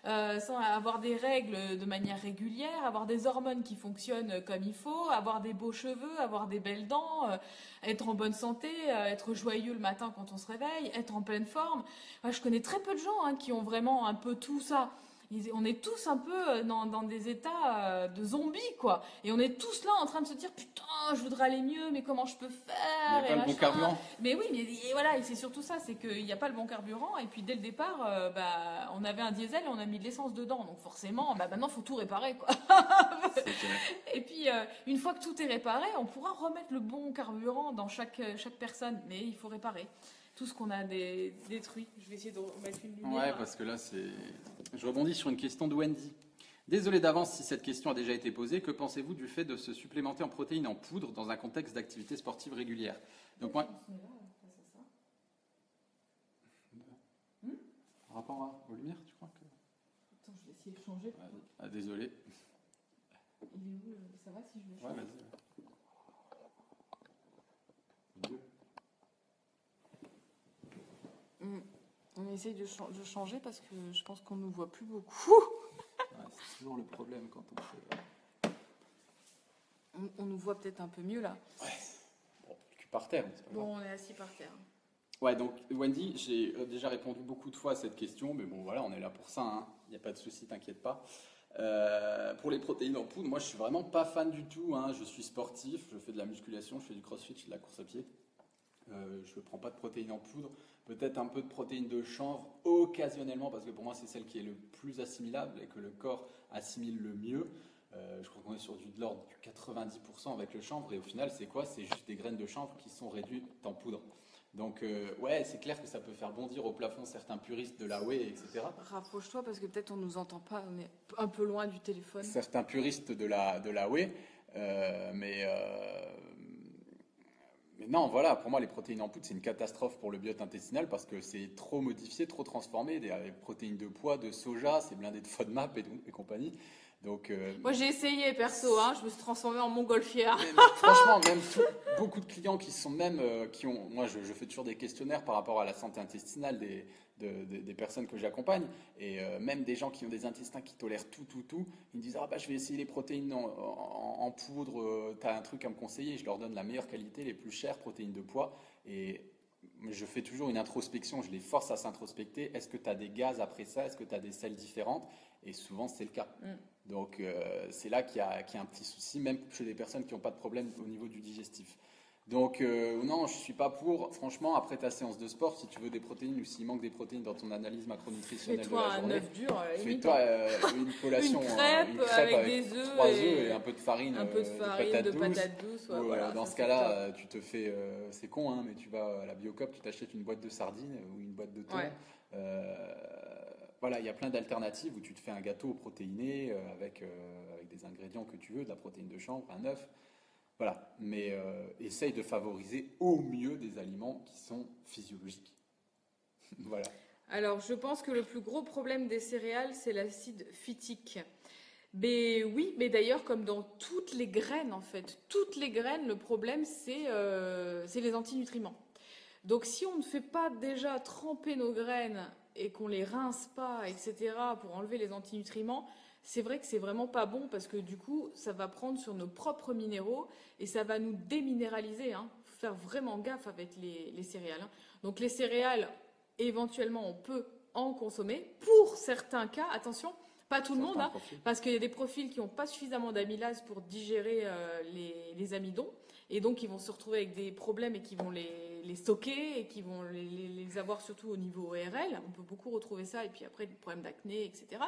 euh, sans avoir des règles de manière régulière, avoir des hormones qui fonctionnent comme il faut, avoir des beaux cheveux, avoir des belles dents, euh, être en bonne santé, euh, être joyeux le matin quand on se réveille, être en pleine forme. Moi, je connais très peu de gens hein, qui ont vraiment un peu tout ça. Ils- on est tous un peu euh, dans, dans des états euh, de zombies, quoi. Et on est tous là en train de se dire putain, je voudrais aller mieux, mais comment je peux faire Il n'y a et pas le bon carburant. Mais oui, mais et voilà, et c'est surtout ça, c'est qu'il n'y a pas le bon carburant. Et puis dès le départ, euh, bah, on avait un diesel et on a mis de l'essence dedans. Donc forcément, bah, maintenant, il faut tout réparer. Quoi. Et puis, euh, une fois que tout est réparé, on pourra remettre le bon carburant dans chaque, chaque personne. Mais il faut réparer tout ce qu'on a dé- détruit. Je vais essayer de mettre une lumière. Ouais, parce que là, c'est. Je rebondis sur une question de Wendy. Désolé d'avance si cette question a déjà été posée. Que pensez-vous du fait de se supplémenter en protéines en poudre dans un contexte d'activité sportive régulière? Donc moi, par rapport à- aux lumières, tu crois que Attends, je vais essayer de changer. ah, Désolé. Il est où le- Ça va si je le Ouais, change? vas-y. Deux. On essaye de, cha- de changer parce que je pense qu'on nous voit plus beaucoup. Ouais, c'est toujours le problème quand on fait. On, on nous voit peut-être un peu mieux là. Bon, cul par terre. Bon, on est assis par terre. Ouais, donc Wendy, j'ai euh, déjà répondu beaucoup de fois à cette question, mais bon, voilà, on est là pour ça, hein. il n'y a pas de souci, t'inquiète pas. Euh, pour les protéines en poudre, moi je suis vraiment pas fan du tout. hein. Je suis sportif, je fais de la musculation, je fais du crossfit, je fais de la course à pied. Euh, je ne prends pas de protéines en poudre, peut-être un peu de protéines de chanvre occasionnellement, parce que pour moi c'est celle qui est le plus assimilable et que le corps assimile le mieux. Euh, je crois qu'on est sur du, de l'ordre du 90% avec le chanvre, et au final c'est quoi? C'est juste des graines de chanvre qui sont réduites en poudre. Donc euh, ouais, c'est clair que ça peut faire bondir au plafond certains puristes de la whey, etc. Rapproche-toi parce que peut-être on nous entend pas. On est un peu loin du téléphone. certains puristes de la, de la whey. euh, mais, mais non, voilà, pour moi, les protéines en poudre, c'est une catastrophe pour le biote intestinal parce que c'est trop modifié, trop transformé. Des, avec protéines de pois, de soja, c'est blindé de FODMAP et, donc- et compagnie. Donc, euh, Moi, j'ai essayé, perso, hein, je me suis transformée en montgolfière. mais franchement, même tout- beaucoup de clients qui sont même, euh, qui ont, moi je, je fais toujours des questionnaires par rapport à la santé intestinale des, de- de- des personnes que j'accompagne, et euh, même des gens qui ont des intestins qui tolèrent tout, tout, tout, ils me disent ah bah je vais essayer les protéines en, en- en poudre, euh, t'as un truc à me conseiller, je leur donne la meilleure qualité, les plus chères protéines de poids, et je fais toujours une introspection, je les force à s'introspecter. Est-ce que tu as des gaz après ça? Est-ce que tu as des selles différentes? Et souvent, c'est le cas. Mm. Donc, euh, c'est là qu'il y, y a un petit souci, même chez des personnes qui n'ont pas de problème au niveau du digestif. Donc, euh, non, je ne suis pas pour. Franchement, après ta séance de sport, si tu veux des protéines ou s'il manque des protéines dans ton analyse macronutritionnelle de Fais-toi la un journée, œuf dur, limite. fais-toi euh, une collation, Une euh, crêpe une crêpe avec des œufs trois œufs et un peu de farine, un peu de euh, farine, patates de douces. patates douces. ouais, Ou, euh, voilà, dans ce cas-là, euh, tu te fais, euh, c'est con, hein, mais tu vas à la Biocop, tu t'achètes une boîte de sardines ou une boîte de thon. Ouais. Euh, voilà, il y a plein d'alternatives où tu te fais un gâteau protéiné euh, avec, euh, avec des ingrédients que tu veux, de la protéine de chanvre, un œuf. Voilà, mais euh, essaye de favoriser au mieux des aliments qui sont physiologiques. voilà. Alors, je pense que le plus gros problème des céréales, c'est l'acide phytique. Mais oui, mais d'ailleurs, comme dans toutes les graines, en fait, toutes les graines, le problème, c'est euh, les antinutriments. Donc, si on ne fait pas déjà tremper nos graines et qu'on les rince pas, etc., pour enlever les antinutriments, c'est vrai que c'est vraiment pas bon parce que du coup, ça va prendre sur nos propres minéraux et ça va nous déminéraliser. Hein. Faut faire vraiment gaffe avec les, les céréales. hein. Donc, les céréales, éventuellement, on peut en consommer. Pour certains cas, attention, pas tout le monde, hein, parce qu'il y a des profils qui n'ont pas suffisamment d'amylase pour digérer euh, les, les amidons, et donc ils vont se retrouver avec des problèmes et qui vont les, les stocker et qui vont les, avoir surtout au niveau ORL. On peut beaucoup retrouver ça, et puis après des problèmes d'acné, etc.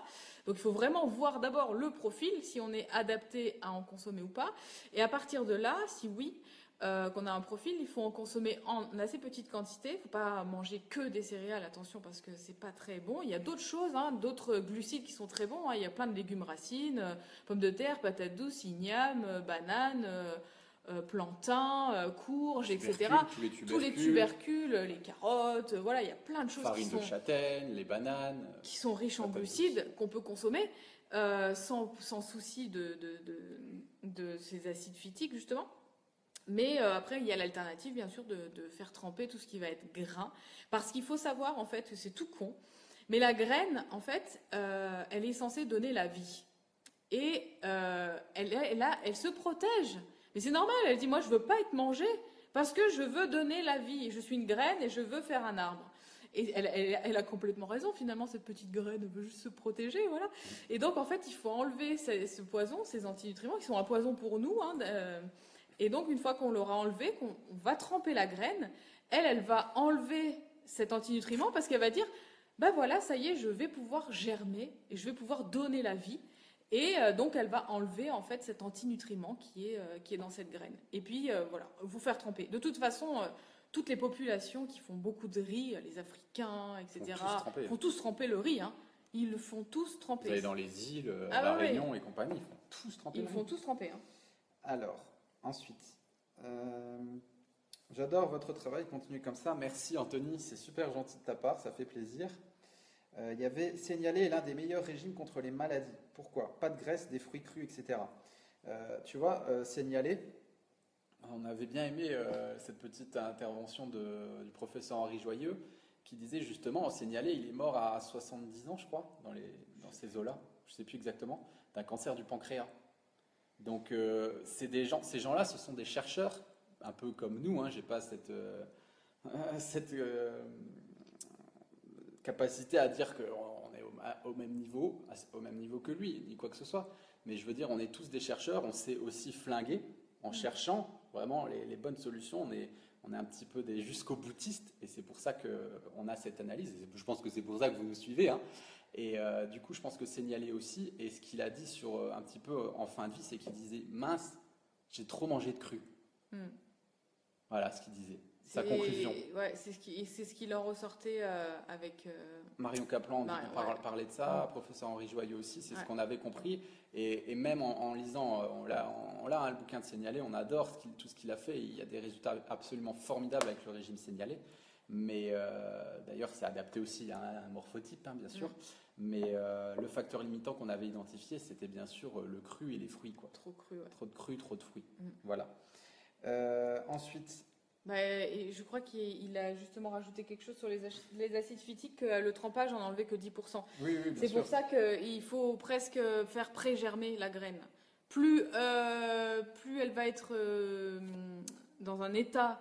Donc il faut vraiment voir d'abord le profil, si on est adapté à en consommer ou pas, et à partir de là, si oui, euh, qu'on a un profil, il faut en consommer en assez petite quantité. Il ne faut pas manger que des céréales, attention, parce que c'est pas très bon. Il y a d'autres choses, hein, d'autres glucides qui sont très bons. hein. Il y a plein de légumes racines, euh, pommes de terre, patates douces, ignames, euh, bananes, euh, plantains, euh, courges, etc. Tous les Tous tubercules, les tubercules, les carottes, euh, voilà, il y a plein de choses qui farine sont de châtaigne, les bananes. euh, qui sont riches en glucides qu'on peut consommer euh, sans, sans souci de, de, de- de ces acides phytiques justement. Mais après, il y a l'alternative, bien sûr, de, de faire tremper tout ce qui va être grain. Parce qu'il faut savoir, en fait, que c'est tout con. Mais la graine, en fait, elle est censée donner la vie. Et elle, elle, a- elle se protège. Mais c'est normal, elle dit, moi, je veux pas être mangée parce que je veux donner la vie. Je suis une graine et je veux faire un arbre. Et elle, a complètement raison, finalement, cette petite graine veut juste se protéger, voilà. Et donc, en fait, il faut enlever ce, poison, ces antinutriments, qui sont un poison pour nous. hein, euh, et donc, une fois qu'on l'aura enlevé, qu'on on va tremper la graine, elle, elle va enlever cet antinutriment parce qu'elle va dire, ben voilà, ça y est, je vais pouvoir germer et je vais pouvoir donner la vie. Et euh, donc, elle va enlever en fait cet antinutriment qui est, euh, qui est dans cette graine. Et puis, euh, voilà, vous faire tremper. De toute façon, euh, toutes les populations qui font beaucoup de riz, les Africains, etc., Font tous tremper. font tous tremper le riz. hein. Ils le font tous Vous tremper. allez dans les îles, Ah la ouais, ouais. Réunion et compagnie, ils font tous tremper. Ils le font riz. tous tremper. hein. Alors, ensuite, euh, j'adore votre travail, continue comme ça. Merci Anthony, c'est super gentil de ta part, ça fait plaisir. Euh, il y avait signalé l'un des meilleurs régimes contre les maladies. Pourquoi? Pas de graisse, des fruits crus, etc. Euh, tu vois, euh, On avait bien aimé euh, cette petite intervention du professeur Henri Joyeux qui disait justement, signalé, il est mort à 70 ans, je crois, dans, ces eaux-là, je ne sais plus exactement, d'un cancer du pancréas. Donc, ces gens-là, ce sont des chercheurs, un peu comme nous, hein, j'ai pas cette, capacité à dire qu'on est au, même niveau, au même niveau que lui, ni quoi que ce soit. Mais je veux dire, on est tous des chercheurs, on s'est aussi flingué en cherchant vraiment les, les bonnes solutions. On est, on est un petit peu des jusqu'au boutistes et c'est pour ça qu'on a cette analyse. Et je pense que c'est pour ça que vous nous suivez. hein. Et euh, du coup, je pense que signalé aussi. Et ce qu'il a dit sur euh, un petit peu euh, en fin de vie, c'est qu'il disait mince, j'ai trop mangé de cru. Hmm. Voilà ce qu'il disait. Sa conclusion. Ouais, c'est ce qui, c'est ce en ressortait euh, avec. euh, Marion Caplan Ouais, par- ouais. parlait de ça, professeur Henri Joyeux aussi, c'est ce qu'on avait compris. Et, et même en, en lisant, euh, on l'a, on l'a, hein, le bouquin de Signalé, on adore ce tout ce qu'il a fait. Il y a des résultats absolument formidables avec le régime Signalé. Mais euh, d'ailleurs, c'est adapté aussi à un, morphotype, hein, bien sûr. Mais le facteur limitant qu'on avait identifié, c'était bien sûr le cru et les fruits. Quoi. Trop cru. Trop de cru, trop de fruits. Voilà. ensuite, bah, et je crois qu'il a justement rajouté quelque chose sur les, les acides phytiques, que le trempage en enlevait que 10%. Oui, oui, C'est pour ça qu'il faut presque faire pré-germer la graine. Plus, euh, plus elle va être euh, dans un état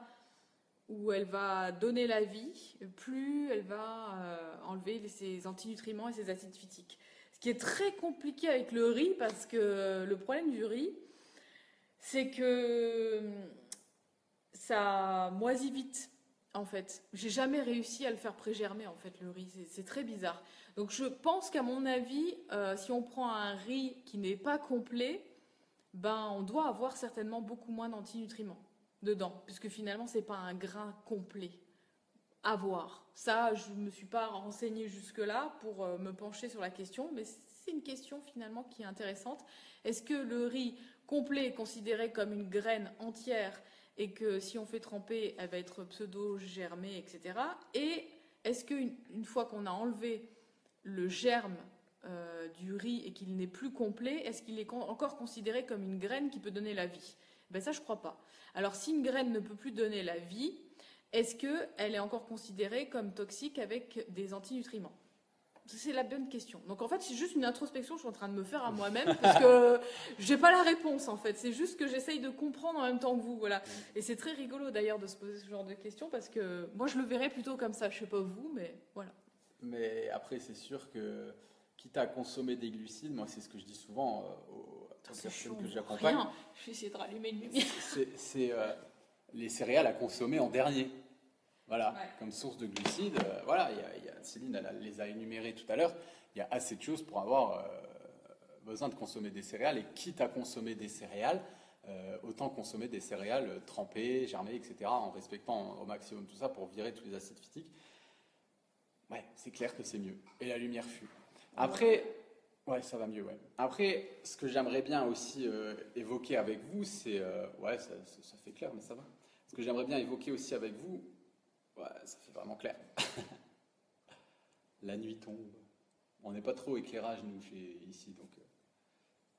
où elle va donner la vie, plus elle va euh, enlever ses antinutriments et ses acides phytiques. Ce qui est très compliqué avec le riz, parce que le problème du riz, c'est que ça moisit vite, en fait. J'ai jamais réussi à le faire pré-germer, en fait, le riz. C'est très bizarre. Donc, je pense qu'à mon avis, euh, si on prend un riz qui n'est pas complet, ben, on doit avoir certainement beaucoup moins d'antinutriments dedans, puisque finalement, c'est pas un grain complet. À voir. Ça, je me suis pas renseignée jusque-là pour euh, me pencher sur la question, mais c'est une question finalement qui est intéressante. Est-ce que le riz complet est considéré comme une graine entière et que si on fait tremper, elle va être pseudo-germée, etc. Et est-ce qu'une une fois qu'on a enlevé le germe euh, du riz et qu'il n'est plus complet, est-ce qu'il est encore considéré comme une graine qui peut donner la vie? Ben ça, je crois pas. Alors, si une graine ne peut plus donner la vie, est-ce qu'elle est encore considérée comme toxique avec des antinutriments? C'est la bonne question. Donc en fait, c'est juste une introspection que je suis en train de me faire à moi-même parce que j'ai pas la réponse en fait. C'est juste que j'essaye de comprendre en même temps que vous, voilà. Et c'est très rigolo d'ailleurs de se poser ce genre de questions parce que moi je le verrais plutôt comme ça. Je sais pas vous, mais voilà. Mais après, c'est sûr que quitte à consommer des glucides, moi c'est ce que je dis souvent euh, aux personnes que j'accompagne. Je vais essayer de rallumer une lumière. C'est euh, les céréales à consommer en dernier. Voilà, comme source de glucides. Euh, voilà, y a, Céline elle, les a énumérés tout à l'heure. Il y a assez de choses pour avoir euh, besoin de consommer des céréales. Et quitte à consommer des céréales, euh, autant consommer des céréales trempées, germées, etc., en respectant au maximum tout ça pour virer tous les acides phytiques. Ouais, c'est clair que c'est mieux. Et la lumière fut. Après, ouais, ça va mieux, ouais. Après, ce que j'aimerais bien aussi évoquer avec vous, c'est. ouais, ça, ça fait clair, mais ça va. Ce que j'aimerais bien évoquer aussi avec vous, Ouais, ça fait vraiment clair. La nuit tombe. On n'est pas trop éclairage, nous, chez, ici, donc. Euh,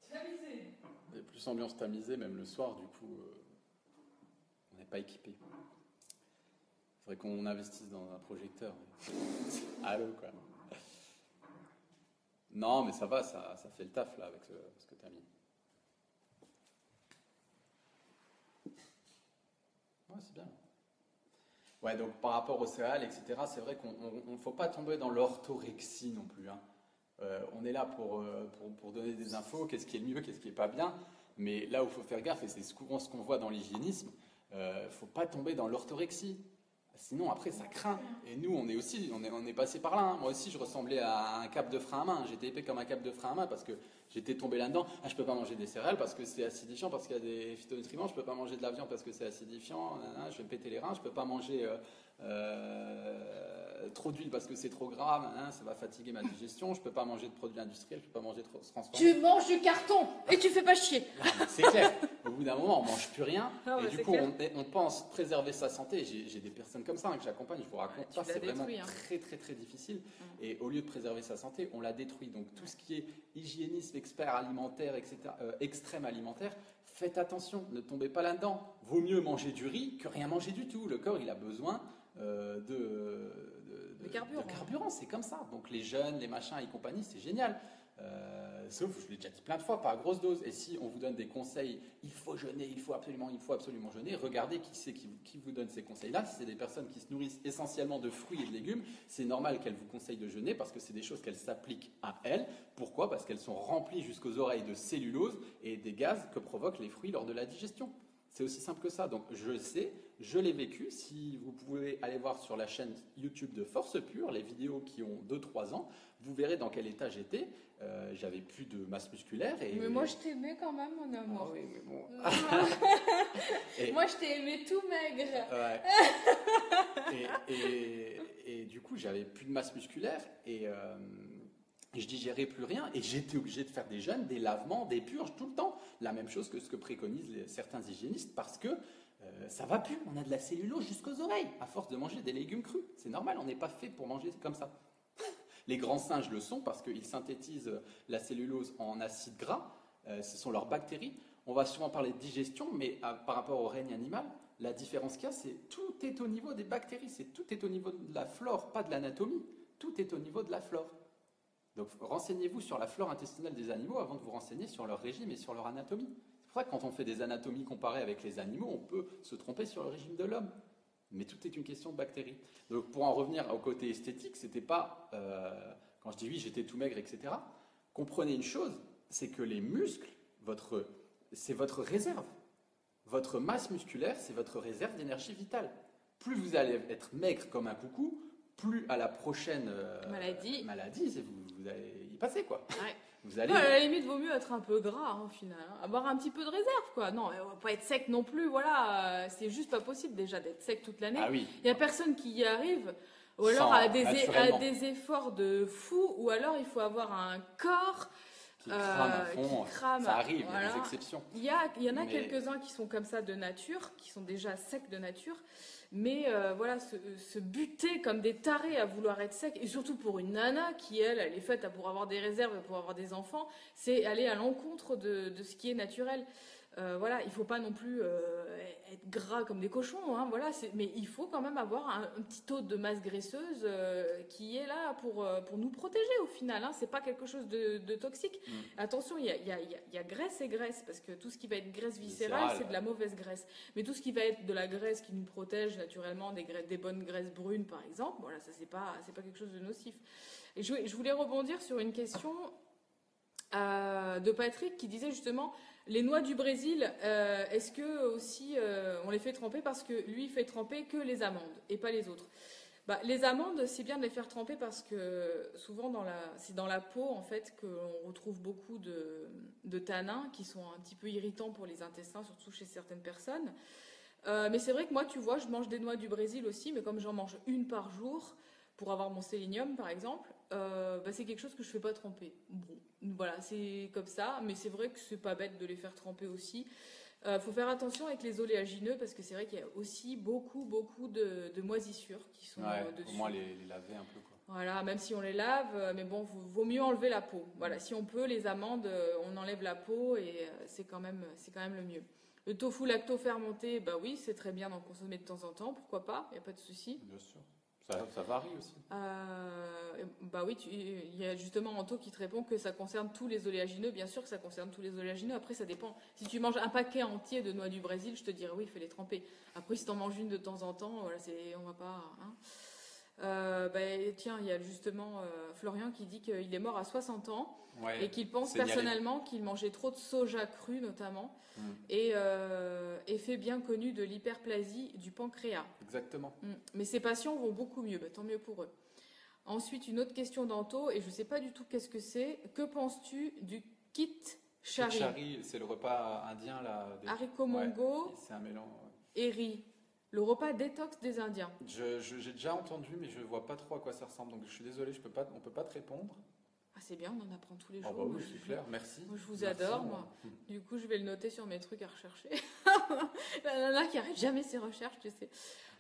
tamisé. Il y a plus ambiance tamisée, même le soir, du coup, euh, on n'est pas équipé. Il faudrait qu'on investisse dans un projecteur. Allô, quoi. Non, mais ça va, ça, ça fait le taf, là, avec ce, ce que tu as mis. Ouais, c'est bien. Ouais, donc par rapport aux céréales, etc., c'est vrai qu'on ne faut pas tomber dans l'orthorexie non plus. Hein. Euh, on est là pour, euh, pour, pour, donner des infos, qu'est-ce qui est mieux, qu'est-ce qui est pas bien. Mais là où il faut faire gaffe, et c'est souvent ce qu'on voit dans l'hygiénisme, il euh, ne faut pas tomber dans l'orthorexie. Sinon, après, ça craint. Et nous, on est aussi, on est, on est passé par là. Hein. Moi aussi, je ressemblais à un cap de frein à main. J'étais épais comme un cap de frein à main parce que j'étais tombé là-dedans. Ah, je peux pas manger des céréales parce que c'est acidifiant, parce qu'il y a des phytonutriments. Je peux pas manger de la viande parce que c'est acidifiant. Je vais me péter les reins. Je peux pas manger euh, trop d'huile parce que c'est trop grave, hein, ça va fatiguer ma digestion, je peux pas manger de produits industriels, je peux pas manger trop transformés. Tu manges du carton et tu fais pas chier. C'est clair. Au bout d'un moment, on mange plus rien. et du coup, on, pense préserver sa santé. J'ai des personnes comme ça hein, que j'accompagne, je vous raconte ça, c'est vraiment hein. très très très difficile. Mmh. Et au lieu de préserver sa santé, on la détruit. Donc tout ce qui est hygiénisme, expert alimentaire, etc., euh, extrême alimentaire, faites attention, ne tombez pas là-dedans. Vaut mieux manger du riz que rien manger du tout. Le corps, il a besoin euh, de, de, carburant. c'est comme ça. Donc les jeunes, les machins et compagnie, c'est génial. Euh, sauf, je l'ai déjà dit plein de fois, par grosse dose. Et si on vous donne des conseils, il faut jeûner, il faut absolument, il faut absolument jeûner, regardez qui c'est qui, qui, vous donne ces conseils-là. Si c'est des personnes qui se nourrissent essentiellement de fruits et de légumes, c'est normal qu'elles vous conseillent de jeûner parce que c'est des choses qu'elles s'appliquent à elles. Pourquoi? Parce qu'elles sont remplies jusqu'aux oreilles de cellulose et des gaz que provoquent les fruits lors de la digestion. C'est aussi simple que ça. Donc je sais, je l'ai vécu. Si vous pouvez aller voir sur la chaîne YouTube de Force Pure les vidéos qui ont 2-3 ans, vous verrez dans quel état j'étais. Euh, j'avais plus de masse musculaire. Et... Mais moi je t'aimais quand même, mon amour. Ah oui, mais bon. Moi je t'ai aimé tout maigre. et, et, du coup, j'avais plus de masse musculaire et. Euh, et je digérais plus rien et j'étais obligé de faire des jeûnes, des lavements, des purges tout le temps. La même chose que ce que préconisent certains hygiénistes parce que euh, ça va plus, on a de la cellulose jusqu'aux oreilles, à force de manger des légumes crus. C'est normal, on n'est pas fait pour manger comme ça. Les grands singes le sont parce qu'ils synthétisent la cellulose en acide gras, euh, ce sont leurs bactéries. On va souvent parler de digestion, mais euh, par rapport au règne animal, la différence qu'il y a, c'est tout est au niveau des bactéries, c'est tout est au niveau de la flore, pas de l'anatomie. Tout est au niveau de la flore. Donc renseignez-vous sur la flore intestinale des animaux avant de vous renseigner sur leur régime et sur leur anatomie. C'est pour ça que quand on fait des anatomies comparées avec les animaux, on peut se tromper sur le régime de l'homme. Mais tout est une question de bactéries. Donc pour en revenir au côté esthétique, c'était pas euh, quand je dis oui, j'étais tout maigre, etc. Comprenez une chose, c'est que les muscles, votre, c'est votre réserve. Votre masse musculaire, c'est votre réserve d'énergie vitale. Plus vous allez être maigre comme un coucou, plus à la prochaine euh, Maladie. maladie, vous allez y passer quoi. Ouais. Vous allez. Ouais, à la limite, vaut mieux être un peu gras hein, au final. hein. Avoir un petit peu de réserve, quoi. Non, on va pas être sec non plus, voilà. euh, C'est juste pas possible déjà d'être sec toute l'année. ah oui. Il y a personne qui y arrive. Ou alors Sans- à des, à des efforts de fou, ou alors il faut avoir un corps. Qui Euh, crame à fond. qui crame, ça arrive, il y a des exceptions. Il y, a, il y en a Mais- quelques-uns qui sont comme ça de nature, qui sont déjà secs de nature. Mais euh, voilà, se, buter comme des tarés à vouloir être sec, et surtout pour une nana qui, elle, elle est faite pour avoir des réserves pour avoir des enfants, c'est aller à l'encontre de ce qui est naturel. Euh, voilà, il faut pas non plus euh, être gras comme des cochons, hein, voilà, mais il faut quand même avoir un, un petit taux de masse graisseuse euh, qui est là pour, euh, pour nous protéger au final. Hein, c'est pas quelque chose de, de toxique. Mm. Attention, il y a, y a- il y a- il y a graisse et graisse, parce que tout ce qui va être graisse viscérale, c'est de la mauvaise graisse. Mais tout ce qui va être de la graisse qui nous protège naturellement, des, des bonnes graisses brunes par exemple, voilà, ça c'est pas, c'est pas quelque chose de nocif. Et je, je voulais rebondir sur une question euh, de Patrick qui disait justement les noix du Brésil, euh, est-ce que aussi euh, on les fait tremper parce que lui il fait tremper que les amandes et pas les autres? Bah, les amandes, c'est bien de les faire tremper parce que souvent dans la, c'est dans la peau en fait qu'on retrouve beaucoup de, tanins qui sont un petit peu irritants pour les intestins, surtout chez certaines personnes. Euh, mais c'est vrai que moi, tu vois, je mange des noix du Brésil aussi, mais comme j'en mange une par jour pour avoir mon sélénium par exemple, euh, bah, c'est quelque chose que je fais pas tremper. Bon, voilà, c'est comme ça, mais c'est vrai que c'est pas bête de les faire tremper aussi. Il faut faire attention avec les oléagineux parce que c'est vrai qu'il y a aussi beaucoup, beaucoup de, de moisissures qui sont Ouais, euh, au dessus. moins les, les laver un peu quoi. Voilà, même si on les lave, euh, mais bon, vaut, mieux enlever la peau. Voilà, si on peut, les amandes, euh, on enlève la peau et euh, c'est quand même, c'est quand même le mieux. Le tofu lacto fermenté, bah oui, c'est très bien d'en consommer de temps en temps, pourquoi pas, il n'y a pas de souci. Bien sûr. Ça, ça varie aussi. Euh, bah oui, il y a justement Anto qui te répond que ça concerne tous les oléagineux. Bien sûr que ça concerne tous les oléagineux. Après, ça dépend. Si tu manges un paquet entier de noix du Brésil, je te dirais oui, il faut les tremper. Après, si tu en manges une de temps en temps, voilà, c'est, on va pas. hein. Euh, bah, tiens, il y a justement euh, Florian qui dit qu'il est mort à 60 ans Ouais. et qu'il pense personnellement qu'il mangeait trop de soja cru notamment Mm. et euh, effet bien connu de l'hyperplasie du pancréas. Exactement. Mm. Mais ces patients vont beaucoup mieux, bah, tant mieux pour eux. Ensuite, une autre question d'Anto, et je ne sais pas du tout qu'est-ce que c'est. Que penses-tu du kit chari? Chari, c'est le repas indien là. des- Haricots Ouais. mongo C'est un mélange. et riz. Le repas détox des Indiens. Je- je- J'ai déjà entendu, mais je vois pas trop à quoi ça ressemble. Donc je suis désolé, je peux pas, on peut pas te répondre. Ah, c'est bien, on en apprend tous les Ah jours. bah oui, c'est clair. Merci. moi, je vous Merci, adore, moi. moi. Du coup, je vais le noter sur mes trucs à rechercher. La nana qui arrête jamais ses recherches, tu sais.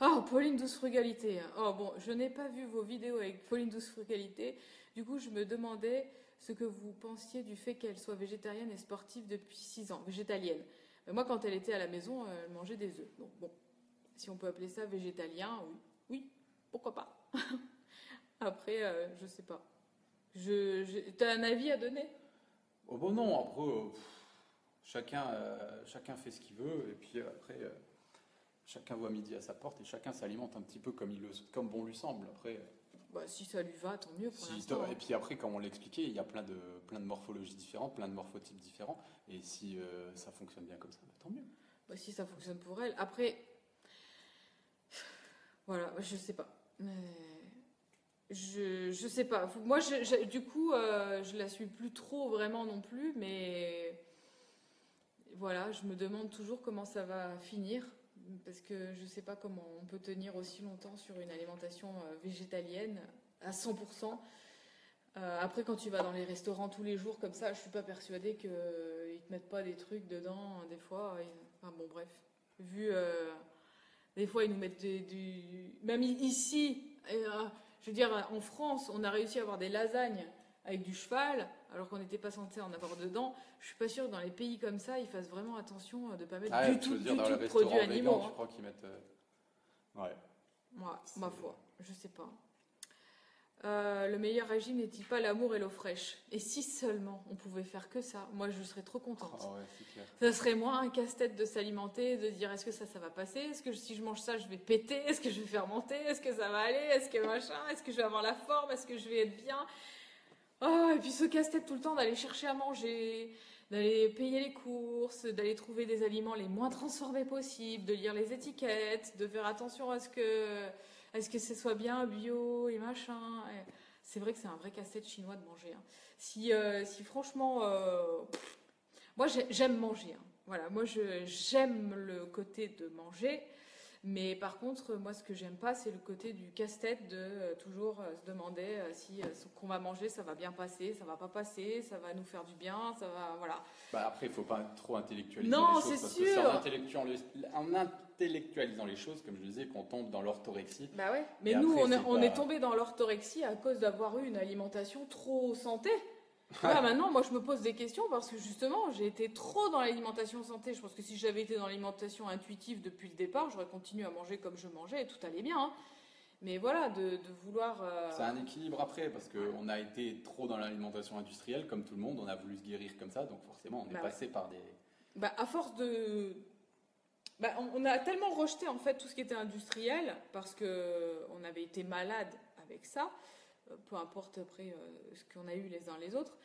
Oh, Pauline Douce Frugalité. Oh, bon, je n'ai pas vu vos vidéos avec Pauline Douce Frugalité. Du coup, je me demandais ce que vous pensiez du fait qu'elle soit végétarienne et sportive depuis 6 ans, végétalienne. Mais moi, quand elle était à la maison, euh, elle mangeait des œufs. Donc, bon, si on peut appeler ça végétalien, oui, oui pourquoi pas. Après, euh, je sais pas. Je, je- T'as un avis à donner? Oh bon non, après, euh, pff, chacun, euh, chacun fait ce qu'il veut, et puis après, euh, chacun voit midi à sa porte, et chacun s'alimente un petit peu comme, il le, comme bon lui semble. Après, Bah, si ça lui va, tant mieux pour si- hein. et puis après, comme on l'expliquait, il y a plein de, plein de morphologies différentes, plein de morphotypes différents, et si ça fonctionne bien comme ça, bah, tant mieux. Bah, si ça fonctionne pour elle. Après, voilà, je sais pas. Je, sais pas. Moi, je- du coup, euh, je la suis plus trop vraiment non plus, mais voilà, je me demande toujours comment ça va finir. Parce que je sais pas comment on peut tenir aussi longtemps sur une alimentation euh, végétalienne à 100%. Euh, après, quand tu vas dans les restaurants tous les jours comme ça, je suis pas persuadée qu'ils te mettent pas des trucs dedans, des fois. Enfin bon, bref. Vu, des fois, ils nous mettent des- du. Même i- ici, euh, je veux dire, en France, on a réussi à avoir des lasagnes avec du cheval, alors qu'on n'était pas censé en avoir dedans. Je suis pas sûre que dans les pays comme ça, ils fassent vraiment attention de ne pas mettre Ah, du tu tout, veux dire du dans tout le de produits vegan, animaux. je hein. crois qu'ils mettent. euh, Ouais. Moi, ma foi, je sais pas. Euh, le meilleur régime n'est-il pas l'amour et l'eau fraîche? Et si seulement on pouvait faire que ça, moi je serais trop contente. Ouais, clair. Ça serait moins un casse-tête de s'alimenter, de dire est-ce que ça, ça va passer? Est-ce que si je mange ça, je vais péter? Est-ce que je vais faire monter? Est-ce que ça va aller? Est-ce que machin? Est-ce que je vais avoir la forme? Est-ce que je vais être bien? Oh, et puis ce casse-tête tout le temps d'aller chercher à manger, d'aller payer les courses, d'aller trouver des aliments les moins transformés possibles, de lire les étiquettes, de faire attention à ce que, à ce que ce soit bien bio et machin. C'est vrai que c'est un vrai casse-tête chinois de manger. hein. Si, euh, si franchement, euh, pff, moi j'ai- j'aime manger. hein. Voilà, moi j'aime le côté de manger. Mais par contre, moi, ce que j'aime pas, c'est le côté du casse-tête de euh, toujours euh, se demander euh, si ce qu'on va manger, ça va bien passer, ça va pas passer, ça va nous faire du bien, ça va, voilà. Bah après, il faut pas trop intellectualiser Non, les choses. c'est parce que c'est sûr. en, intellectualis- en intellectualisant les choses, comme je disais, qu'on tombe dans l'orthorexie. Bah ouais. Mais nous, après, on, est, on pas- est tombé dans l'orthorexie à cause d'avoir eu une alimentation trop santé. Là, maintenant, moi, je me pose des questions parce que justement, j'ai été trop dans l'alimentation santé. Je pense que si j'avais été dans l'alimentation intuitive depuis le départ, j'aurais continué à manger comme je mangeais et tout allait bien. hein. Mais voilà, de, de vouloir. euh, C'est un équilibre après, parce qu'on a été trop dans l'alimentation industrielle, comme tout le monde, on a voulu se guérir comme ça, donc forcément, on est Bah passé par des. Bah, à force de. Bah, on, a tellement rejeté en fait tout ce qui était industriel parce que on avait été malade avec ça, euh, peu importe après euh, ce qu'on a eu les uns les autres.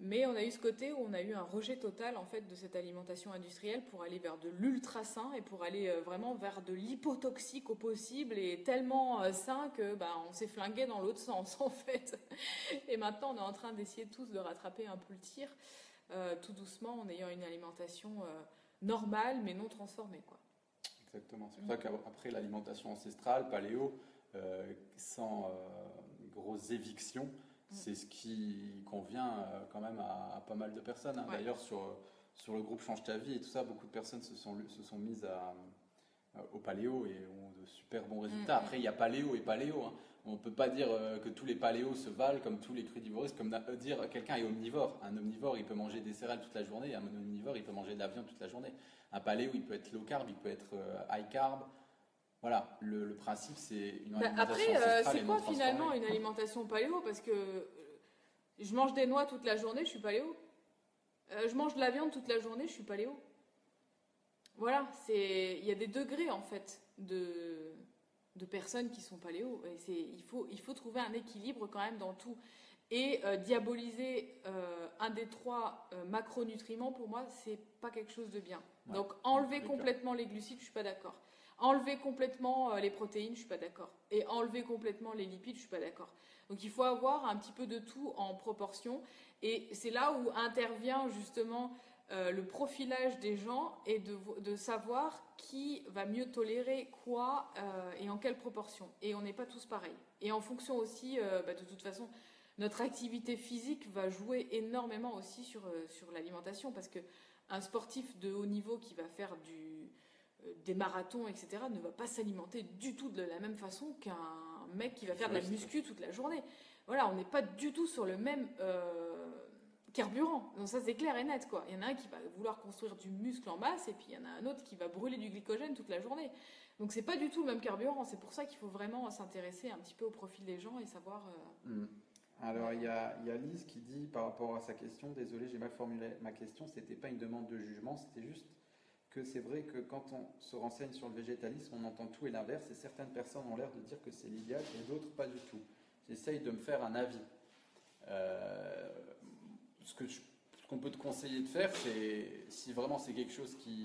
Mais on a eu ce côté où on a eu un rejet total en fait de cette alimentation industrielle pour aller vers de l'ultra sain et pour aller euh, vraiment vers de l'hypotoxique au possible et tellement euh, sain que bah, on s'est flingué dans l'autre sens en fait. Et maintenant on est en train d'essayer tous de rattraper un peu le tir euh, tout doucement en ayant une alimentation euh, normale mais non transformée quoi. Exactement. C'est pour ça qu'après l'alimentation ancestrale, paléo, euh, sans euh, grosses évictions, Mm. c'est ce qui convient euh, quand même à, à pas mal de personnes. hein. Ouais. D'ailleurs, sur, sur le groupe Change ta vie et tout ça, beaucoup de personnes se sont, se sont mises à, au paléo et ont de super bons résultats. Mm, mm. Après, il y a paléo et paléo. hein. On ne peut pas dire euh, que tous les paléos se valent comme tous les crudivoristes, comme euh, dire que quelqu'un est omnivore. Un omnivore, il peut manger des céréales toute la journée, un omnivore, il peut manger de la viande toute la journée. Un paléo, il peut être low carb, il peut être euh, high carb. Voilà, le, le principe, c'est une Bah, alimentation après, c'est quoi finalement une alimentation paléo? Parce que je mange des noix toute la journée, je suis paléo. Je mange de la viande toute la journée, je suis paléo. Voilà, c'est il y a des degrés en fait de, de personnes qui sont paléo. Et c'est il faut il faut trouver un équilibre quand même dans tout. Et euh, diaboliser euh, un des trois euh, macronutriments pour moi c'est pas quelque chose de bien. Ouais, Donc enlever complètement les glucides, je suis pas d'accord. Enlever complètement les protéines, je suis pas d'accord. Et enlever complètement les lipides, je suis pas d'accord. Donc il faut avoir un petit peu de tout en proportion. Et c'est là où intervient justement euh, le profilage des gens et de, de savoir qui va mieux tolérer quoi euh, et en quelle proportion. Et on n'est pas tous pareils. Et en fonction aussi, euh, bah, de toute façon, notre activité physique va jouer énormément aussi sur, sur l'alimentation parce que un sportif de haut niveau qui va faire du, des marathons, etc., ne va pas s'alimenter du tout de la même façon qu'un mec qui va faire de la muscu toute la journée. Voilà, on n'est pas du tout sur le même euh, carburant. Donc ça, c'est clair et net, quoi. Il y en a un qui va vouloir construire du muscle en masse, et puis il y en a un autre qui va brûler du glycogène toute la journée. Donc c'est pas du tout le même carburant. C'est pour ça qu'il faut vraiment s'intéresser un petit peu au profil des gens et savoir. euh, Hmm. Alors, il y a, y a Lise qui dit par rapport à sa question, désolé, j'ai mal formulé ma question, c'était pas une demande de jugement, c'était juste que c'est vrai que quand on se renseigne sur le végétalisme, on entend tout et l'inverse, et certaines personnes ont l'air de dire que c'est l'idéal et d'autres pas du tout. J'essaye de me faire un avis. Euh, ce que qu'on peut te conseiller de faire, c'est si vraiment c'est quelque chose qui,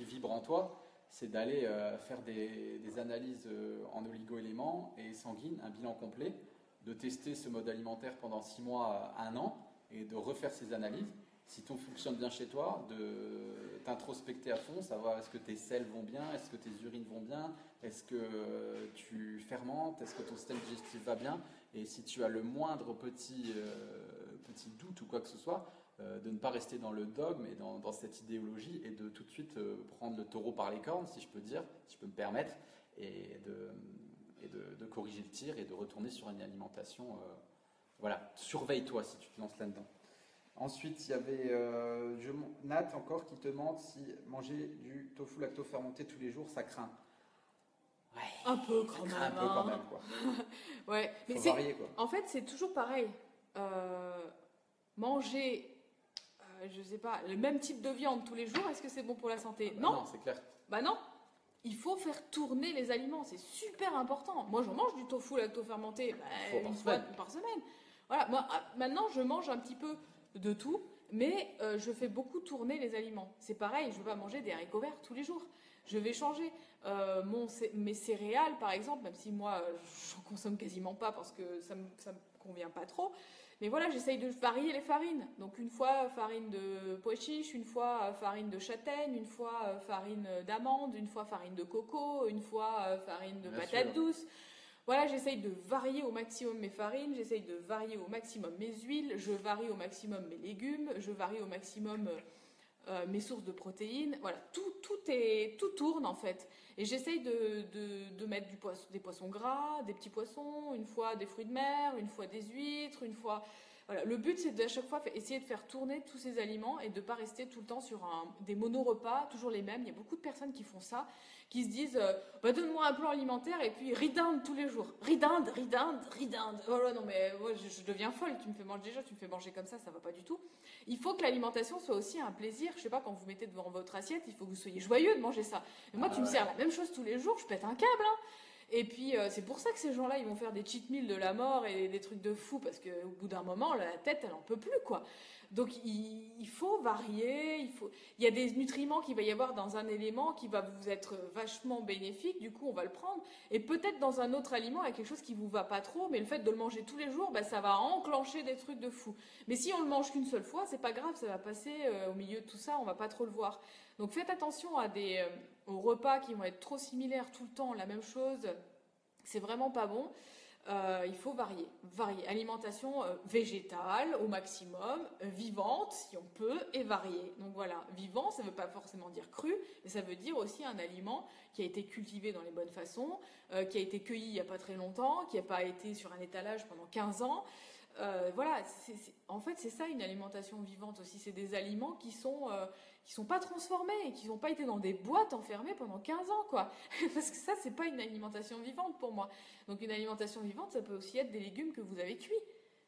vibre en toi, c'est d'aller euh, faire des, analyses euh, en oligo-éléments et sanguines, un bilan complet, de tester ce mode alimentaire pendant six mois, un an, et de refaire ces analyses. Si tout fonctionne bien chez toi, de t'introspecter à fond, savoir est-ce que tes selles vont bien, est-ce que tes urines vont bien, est-ce que euh, tu fermentes, est-ce que ton système digestif va bien, et si tu as le moindre petit, petit doute ou quoi que ce soit, euh, de ne pas rester dans le dogme et dans, dans cette idéologie et de tout de suite euh, prendre le taureau par les cornes, si je peux dire, si je peux me permettre, et de, et de, de corriger le tir et de retourner sur une alimentation. euh, voilà, surveille-toi si tu te lances là-dedans. Ensuite, il y avait euh, je- Nat encore qui te demande si manger du tofu lacto-fermenté tous les jours, ça craint. Un peu quand même. un peu quand hein. même, quoi. Ouais, mais Faut varier, quoi. En fait, c'est toujours pareil. Euh, manger, euh, je sais pas, le même type de viande tous les jours, est-ce que c'est bon pour la santé Bah Non, c'est clair. bah non. Il faut faire tourner les aliments, c'est super important. Moi, j'en mange du tofu lacto-fermenté bah, Fois par une fois semaine. par semaine. Voilà, moi, ah, maintenant, je mange un petit peu de tout, mais euh, je fais beaucoup tourner les aliments. C'est pareil, je ne veux pas manger des haricots verts tous les jours. Je vais changer. Euh, mon, mes céréales, par exemple, même si moi, j'en consomme quasiment pas parce que ça me, ça me convient pas trop. Mais voilà, j'essaye de varier les farines. Donc une fois farine de pois chiche, une fois euh, farine de châtaigne, une fois euh, farine d'amande, une fois farine de coco, une fois euh, farine de Bien patate sûr. douce. Voilà, j'essaye de varier au maximum mes farines, j'essaye de varier au maximum mes huiles, je varie au maximum mes légumes, je varie au maximum euh, euh, mes sources de protéines. Voilà, tout, tout, est, tout tourne en fait. Et j'essaye de, mettre des poissons gras, des petits poissons, une fois des fruits de mer, une fois des huîtres, une fois. Voilà. Le but, c'est à chaque fois essayer de faire tourner tous ces aliments et de ne pas rester tout le temps sur un, des monorepas, toujours les mêmes. Il y a beaucoup de personnes qui font ça, qui se disent euh, bah, Donne-moi un plan alimentaire et puis ridinde tous les jours. Ridinde, ridinde, ridinde. Oh là, non, mais je, je deviens folle. Tu me fais manger déjà, tu me fais manger comme ça, ça va pas du tout. Il faut que l'alimentation soit aussi un plaisir. Je sais pas, quand vous mettez devant votre assiette, il faut que vous soyez joyeux de manger ça. Moi, Ah tu me ouais. sers la même chose tous les jours, je pète un câble. hein. Et puis, euh, c'est pour ça que ces gens-là, ils vont faire des cheat meals de la mort et des trucs de fou, parce qu'au bout d'un moment, la tête, elle en peut plus, quoi. Donc, il, il faut varier, il, faut... il y a des nutriments qu'il va y avoir dans un élément qui va vous être vachement bénéfique, du coup, on va le prendre. Et peut-être dans un autre aliment, il y a quelque chose qui vous va pas trop, mais le fait de le manger tous les jours, bah, ça va enclencher des trucs de fou. Mais si on le mange qu'une seule fois, c'est pas grave, ça va passer euh, au milieu de tout ça, on va pas trop le voir. Donc faites attention à des, euh, aux repas qui vont être trop similaires tout le temps, la même chose. C'est vraiment pas bon. Euh, il faut varier, varier. Alimentation euh, végétale au maximum, vivante si on peut, et variée. Donc voilà, vivant, ça ne veut pas forcément dire cru, mais ça veut dire aussi un aliment qui a été cultivé dans les bonnes façons, euh, qui a été cueilli il n'y a pas très longtemps, qui n'a pas été sur un étalage pendant 15 ans. Voilà, en fait, c'est ça une alimentation vivante aussi. C'est des aliments qui sont qui sont pas transformés, qui n'ont pas été dans des boîtes enfermées pendant 15 ans, quoi. Parce que ça, c'est pas une alimentation vivante pour moi. Donc une alimentation vivante, ça peut aussi être des légumes que vous avez cuits,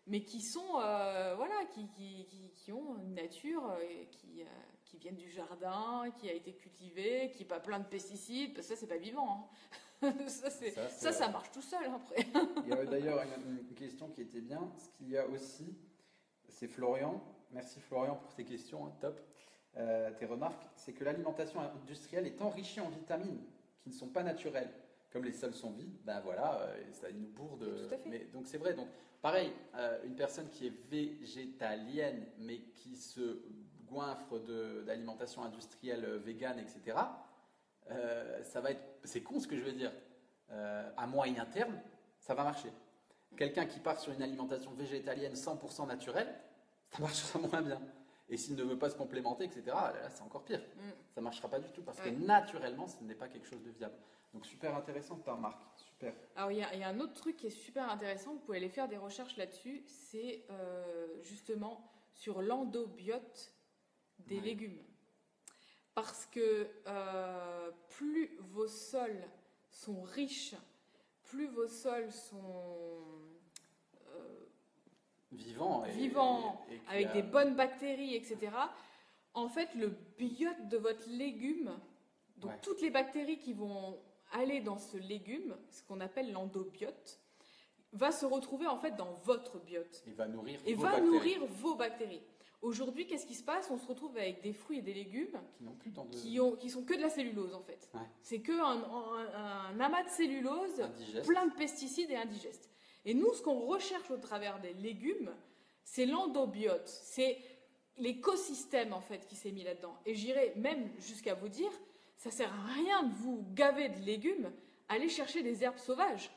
mais qui sont, euh, voilà, qui, qui, qui, qui ont une nature, euh, qui, euh, qui viennent du jardin, qui a été cultivé, qui n'est pas plein de pesticides, parce que ça, c'est pas vivant. hein. ça, Ça, marche tout seul après. Il y avait d'ailleurs une, une question qui était bien. Ce qu'il y a aussi, c'est Florian. Merci Florian pour tes questions, hein, top. Euh, tes remarques, c'est que l'alimentation industrielle est enrichie en vitamines qui ne sont pas naturelles. Comme les sols sont vides, ben voilà, euh, ça nous bourre de. Tout à fait. Mais, donc c'est vrai. Donc pareil, euh, une personne qui est végétalienne mais qui se goinfre d'alimentation industrielle végane, etc. ça va être. C'est con ce que je veux dire. À moyen terme, ça va marcher. Quelqu'un qui part sur une alimentation végétalienne 100% naturelle, ça marchera moins bien. Et s'il ne veut pas se complémenter, etc., là, c'est encore pire. Mm. Ça ne marchera pas du tout parce Ouais. que naturellement, ce n'est pas quelque chose de viable. Donc super intéressant ta remarque. Super. Alors, il y, a- il y a un autre truc qui est super intéressant, vous pouvez aller faire des recherches là-dessus, c'est euh, justement sur l'endobiote des Ouais. légumes. Parce que euh, plus vos sols sont riches, plus vos sols sont Vivant. Et, Vivant, et- et qui avec a- des bonnes bactéries, etc., en fait, le biote de votre légume, donc Ouais. toutes les bactéries qui vont aller dans ce légume, ce qu'on appelle l'endobiote, va se retrouver en fait dans votre biote Il va nourrir et vos va bactéries nourrir vos bactéries. Aujourd'hui, qu'est-ce qui se passe? On se retrouve avec des fruits et des légumes qui n'ont plus tant de qui, ont, qui sont que de la cellulose en fait. Ouais. C'est que un, un- un amas de cellulose indigeste. plein de pesticides et indigestes. Et nous, ce qu'on recherche au travers des légumes, c'est l'endobiote, c'est l'écosystème en fait qui s'est mis là-dedans. Et j'irai même jusqu'à vous dire, ça sert à rien de vous gaver de légumes, allez chercher des herbes sauvages.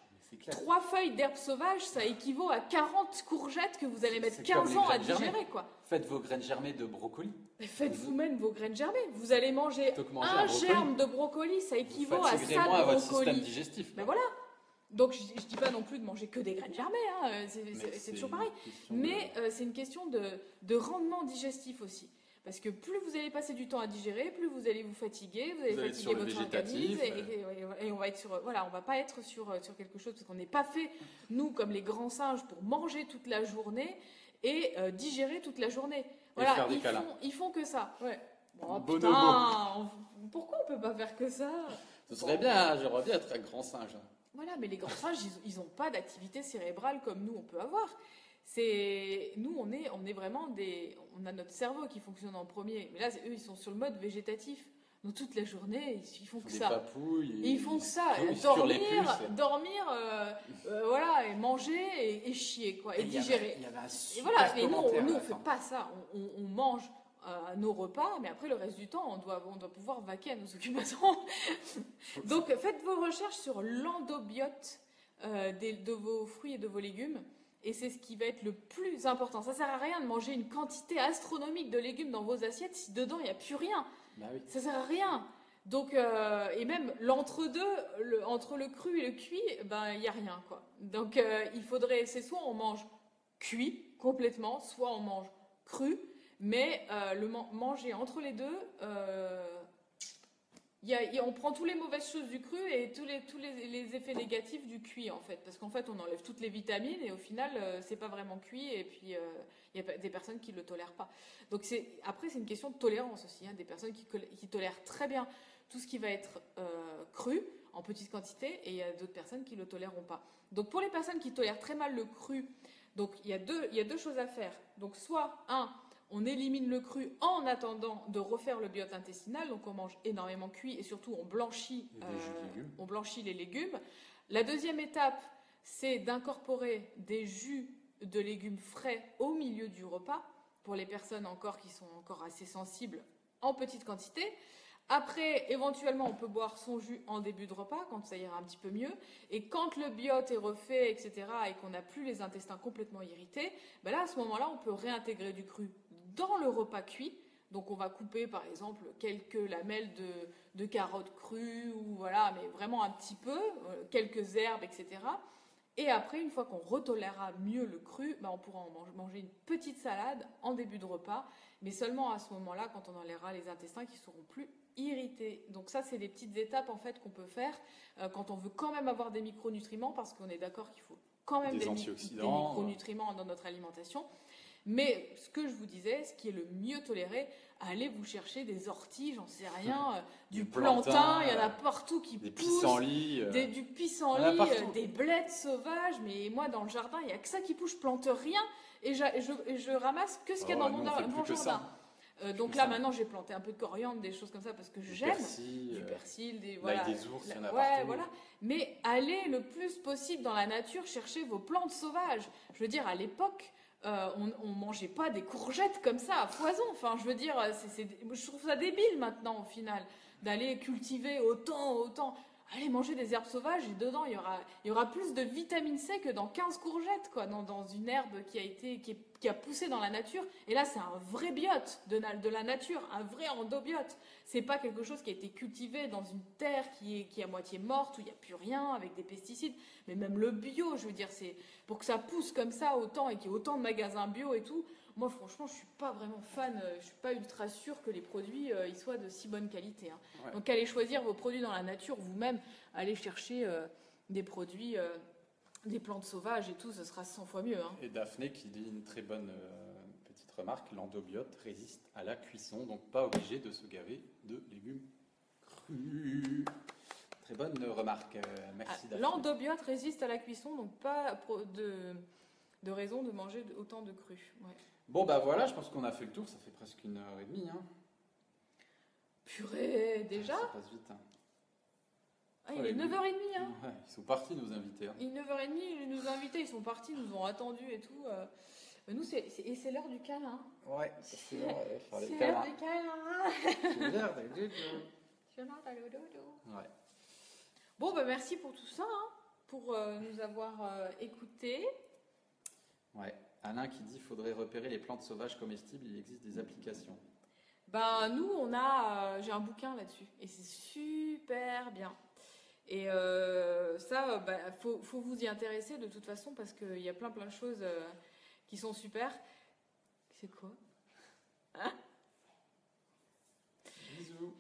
Trois feuilles d'herbe sauvage, ça équivaut à 40 courgettes que vous allez mettre C'est 15 comme ans à germées. digérer, quoi. Faites vos graines germées de brocoli. Mais faites vous-même vos graines germées. Vous allez manger un germe de brocoli, ça équivaut à ça de à votre système brocoli. digestif. Ben voilà. Donc je, je dis pas non plus de manger que des graines germées, hein, euh, c'est- toujours pareil. de- Mais euh, c'est une question de, de rendement digestif aussi. Parce que plus vous allez passer du temps à digérer, plus vous allez vous fatiguer, vous allez Vous fatiguer votre organisme, et, et- et on va être sur, voilà, on va pas être sur, euh, sur quelque chose parce qu'on n'est pas fait nous comme les grands singes pour manger toute la journée et euh, digérer toute la journée. Voilà, faire des ils câlins. font, ils font que ça. Ouais. Putain, on- pourquoi on peut pas faire que ça? Ce serait bien, hein, j'aimerais bien être un grand singe. Voilà, mais les grands singes, ils n'ont pas d'activité cérébrale comme nous, on peut avoir. C'est nous, on est, on est vraiment des, on a notre cerveau qui fonctionne en premier. Mais là, eux, ils sont sur le mode végétatif. Donc toute la journée, ils, ils font Ils que des ça. Et ils font que ça, ils dormir, puces. dormir, euh, euh, voilà, et manger et, et chier quoi, et, il y avait- digérer. Il y avait un Et super voilà, mais nous, nous, on fait pas ça. On, on- on mange euh, nos repas, mais après le reste du temps, on doit, on doit pouvoir vaquer à nos occupations. Donc faites vos recherches sur l'endobiote euh, de vos fruits et de vos légumes. Et c'est ce qui va être le plus important. Ça sert à rien de manger une quantité astronomique de légumes dans vos assiettes si dedans il n'y a plus rien. Bah oui. Ça sert à rien. Donc, euh, et même l'entre-deux, le- entre le cru et le cuit, ben, il n'y a rien, quoi. Donc, euh, il faudrait, c'est soit on mange cuit complètement, soit on mange cru, mais euh, le man- manger entre les deux, euh, on prend tous les mauvaises choses du cru et tous les, tous les, effets négatifs du cuit, en fait. Parce qu'en fait, on enlève toutes les vitamines et au final, euh, c'est pas vraiment cuit et puis euh, il y a des personnes qui le tolèrent pas. Donc, après, c'est une question de tolérance aussi. hein, des personnes qui, tolèrent très bien tout ce qui va être euh, cru en petite quantité et il y a d'autres personnes qui le toléreront pas. Donc, pour les personnes qui tolèrent très mal le cru, donc il y a deux, y a deux choses à faire. Donc, soit un, on élimine le cru en attendant de refaire le biote intestinal, donc on mange énormément cuit et surtout on blanchit, euh, on blanchit les légumes. La deuxième étape, c'est d'incorporer des jus de légumes frais au milieu du repas pour les personnes encore qui sont encore assez sensibles en petite quantité. Après, éventuellement, on peut boire son jus en début de repas quand ça ira un petit peu mieux. Et quand le biote est refait, etc., et qu'on n'a plus les intestins complètement irrités, ben là, à ce moment-là, on peut réintégrer du cru dans le repas cuit. Donc, on va couper, par exemple, quelques lamelles de, de carottes crues, ou voilà, mais vraiment un petit peu, euh, quelques herbes, etc. Et après, une fois qu'on retolérera mieux le cru, ben, on pourra en mange- manger une petite salade en début de repas, mais seulement à ce moment-là, quand on enlèvera les intestins qui seront plus irrités. Donc ça, c'est des petites étapes en fait qu'on peut faire euh, quand on veut quand même avoir des micronutriments, parce qu'on est d'accord qu'il faut quand même Des des, mi- des micronutriments dans notre alimentation. Mais ce que je vous disais, ce qui est le mieux toléré, allez vous chercher des orties, j'en sais rien, euh, du Du plantain, plantain, il y en a euh, partout qui Des poussent. pissenlits. euh, Des- du pissenlit, euh, des blettes sauvages, mais moi dans le jardin, il n'y a que ça qui pousse, je plante rien et, je, ramasse que ce qu'il y a oh, dans mon, jardin. Euh, donc là ça. maintenant j'ai planté un peu de coriandre, des choses comme ça parce que j'aime. persil, Du persil, des l'ail voilà. des ours, il y en a ouais, partout. voilà. Mais allez le plus possible dans la nature chercher vos plantes sauvages. Je veux dire, à l'époque, euh, on, on mangeait pas des courgettes comme ça à foison. Enfin, je veux dire, c'est- je trouve ça débile maintenant au final d'aller cultiver autant, autant. Allez manger des herbes sauvages et dedans il y aura, il y aura plus de vitamine C que dans 15 courgettes, quoi, dans, dans une herbe qui a été, qui, est- qui a poussé dans la nature. Et là, c'est un vrai biote de, de la nature, un vrai endobiote. C'est pas quelque chose qui a été cultivé dans une terre qui est, qui est à moitié morte, où il n'y a plus rien, avec des pesticides. Mais même le bio, je veux dire, c'est pour que ça pousse comme ça autant et qu'il y ait autant de magasins bio et tout. Moi, franchement, je suis pas vraiment fan, euh, je suis pas ultra sûre que les produits euh, ils soient de si bonne qualité. hein. Ouais. Donc, allez choisir vos produits dans la nature vous-même, allez chercher euh, des produits, euh, des plantes sauvages et tout, ce sera 100 fois mieux. hein. Et Daphné qui dit une très bonne euh, petite remarque, l'endobiote résiste à la cuisson, donc pas obligé de se gaver de légumes crus. Très bonne remarque, euh, Ah, merci Daphné. L'endobiote résiste à la cuisson, donc pas de, de raison de manger autant de cru. Ouais. Bon bah voilà, je pense qu'on a fait le tour, ça fait presque une heure et demie. Hein. Purée, déjà? Ça passe vite. hein. Ah, Il Ouais, est oui. 9h30, hein Ouais, ils sont partis nos invités. hein. Il est 9h30, nos invités, ils sont partis, ils nous ont attendus et tout. euh. Mais nous, c'est, c'est- et c'est l'heure du câlin. Ouais, c'est l'heure de faire les C'est l'heure du câlin. C'est l'heure doudous. Je l'entends, le dodo. Ouais. Bon, bah merci pour tout ça. hein. pour nous avoir écoutés. Ouais. Alain qui dit qu'il faudrait repérer les plantes sauvages comestibles, il existe des applications. Ben, nous, on a. J'ai un bouquin là-dessus. Et c'est super bien. Et euh, ça, il bah, faut, faut, vous y intéresser de toute façon parce qu'il y a plein plein de choses euh, qui sont super. C'est quoi? Hein? Bisous.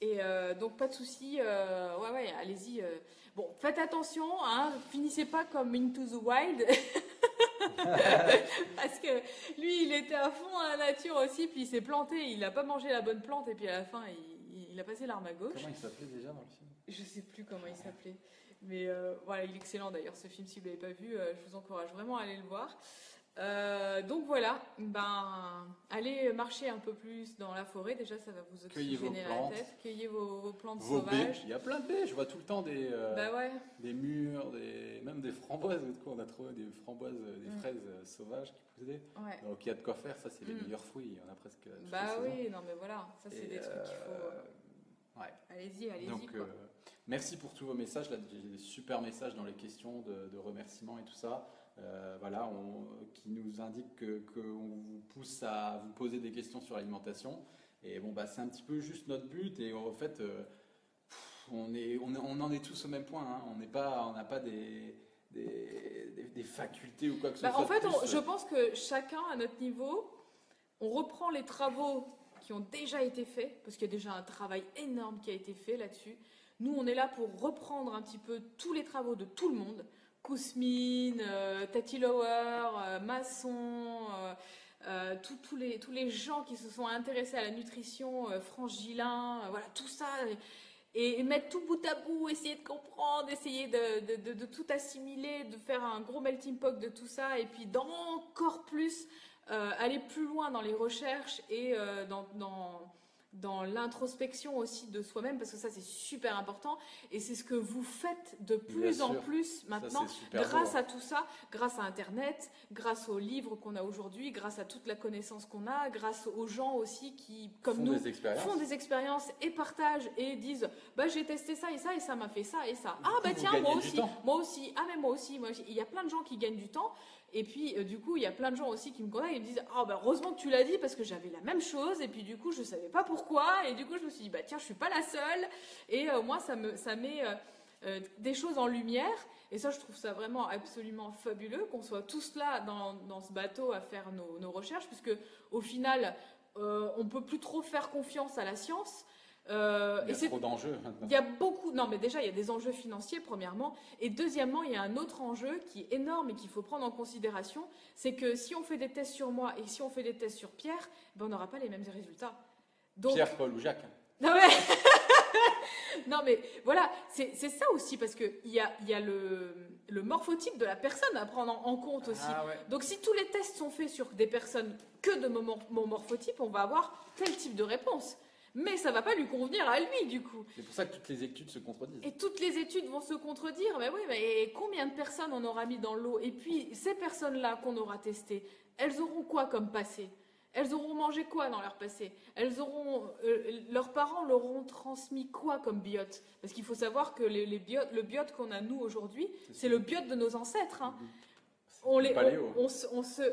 Et euh, donc pas de souci, ouais ouais, allez-y. Bon, faites attention, hein, finissez pas comme Into the Wild. Parce que lui, il était à fond à la nature aussi, puis il s'est planté, il n'a pas mangé la bonne plante, et puis à la fin, il, il a passé l'arme à gauche. Comment il s'appelait déjà dans le film? Je sais plus comment il s'appelait. Mais euh, voilà, il est excellent d'ailleurs ce film. Si vous ne l'avez pas vu, euh, je vous encourage vraiment à aller le voir. Euh, donc voilà, ben, allez marcher un peu plus dans la forêt. Déjà, ça va vous oxygéner la tête. Cueillez vos, plantes sauvages. Il y a plein de baies. Je vois tout le temps des, bah des murs, des, même des framboises. On a trouvé des framboises, des mm. fraises sauvages qui poussaient. Donc il y a de quoi faire. Ça, c'est les mm. meilleurs fruits. On a presque. Bah oui, non mais voilà, ça c'est des trucs qu'il faut. Ouais. Allez-y, allez-y. Donc, Merci pour tous vos messages. Là, j'ai des super messages dans les questions de, remerciements et tout ça. Euh, voilà, on, qui nous indiquent qu'on vous pousse à vous poser des questions sur l'alimentation. Et bon, bah, c'est un petit peu juste notre but. Et en fait, euh, on, est, on, on, en est tous au même point. Hein. On n'est pas, on n'a pas des, des, facultés ou quoi que ce bah, soit. En fait, je pense que chacun à notre niveau, on reprend les travaux qui ont déjà été faits, parce qu'il y a déjà un travail énorme qui a été fait là-dessus. Nous, on est là pour reprendre un petit peu tous les travaux de tout le monde. Kousmine, euh, Tati Lower, euh, Masson, euh, les, tous les gens qui se sont intéressés à la nutrition, Frangilin, voilà, tout ça. Et, mettre tout bout à bout, essayer de comprendre, essayer de, de, tout assimiler, de faire un gros melting pot de tout ça, et puis d'encore plus aller plus loin dans les recherches et dans, dans dans l'introspection aussi de soi-même, parce que ça c'est super important, et c'est ce que vous faites de plus en plus maintenant, grâce à tout ça, grâce à Internet, grâce aux livres qu'on a aujourd'hui, grâce à toute la connaissance qu'on a, grâce aux gens aussi qui, comme nous, font des expériences et partagent et disent, bah j'ai testé ça et ça et ça m'a fait ça et ça. ah bah tiens, moi aussi, moi aussi, ah mais moi aussi, moi aussi. Il y a plein de gens qui gagnent du temps. Et puis, euh, du coup, il y a plein de gens aussi qui me contactent et me disent Ah, bah, heureusement que tu l'as dit parce que j'avais la même chose. Et puis, du coup, je ne savais pas pourquoi. Et du coup, je me suis dit Bah, tiens, je suis pas la seule. Et euh, moi, ça, me, ça met euh, des choses en lumière. Et ça, je trouve ça vraiment absolument fabuleux qu'on soit tous là dans, dans, ce bateau à faire nos, nos recherches, puisque au final, on peut plus trop faire confiance à la science. Euh, il y a trop d'enjeux maintenant. Il y a beaucoup. Non, mais déjà, il y a des enjeux financiers, premièrement. Et deuxièmement, il y a un autre enjeu qui est énorme et qu'il faut prendre en considération c'est que si on fait des tests sur moi et si on fait des tests sur Pierre, ben, on n'aura pas les mêmes résultats. Pierre, Paul ou Jacques. Non, mais, non, mais voilà, c'est ça aussi parce qu'il y a, y a le, le, morphotype de la personne à prendre en, compte aussi. Ah, Donc, si tous les tests sont faits sur des personnes que de mon, mon morphotype, on va avoir tel type de réponse mais ça va pas lui convenir à lui du coup. C'est pour ça que toutes les études se contredisent. Et toutes les études vont se contredire. Mais oui, mais combien de personnes on aura mis dans l'eau? Et puis ces personnes-là qu'on aura testées, elles auront quoi comme passé? Elles auront mangé quoi dans leur passé? Elles auront, euh, leurs parents leur auront transmis quoi comme biote? Parce qu'il faut savoir que les, le biote qu'on a nous aujourd'hui, c'est le biote de nos ancêtres. Hein. On, les, on, se,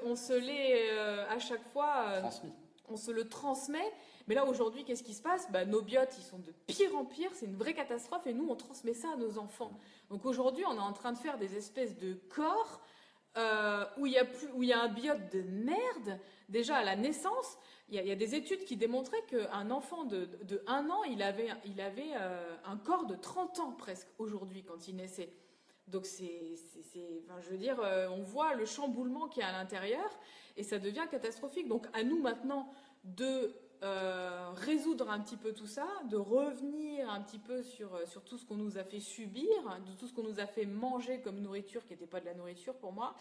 on, se, l'est euh, à chaque fois. Euh, transmis. On se le transmet mais là, aujourd'hui, qu'est-ce qui se passe? Bah, Nos biotes, ils sont de pire en pire, c'est une vraie catastrophe, et nous, on transmet ça à nos enfants. Donc aujourd'hui, on est en train de faire des espèces de corps euh, où il y, a y a un biote de merde. Déjà, à la naissance, il y, a, des études qui démontraient qu'un enfant de, de 1 an, il avait, il avait euh, un corps de 30 ans presque aujourd'hui quand il naissait. Donc c'est, je veux dire, euh, on voit le chamboulement qui est à l'intérieur et ça devient catastrophique. Donc à nous maintenant de euh, résoudre un petit peu tout ça, de revenir un petit peu sur, euh, sur tout ce qu'on nous a fait subir, de tout ce qu'on nous a fait manger comme nourriture qui n'était pas de la nourriture pour moi,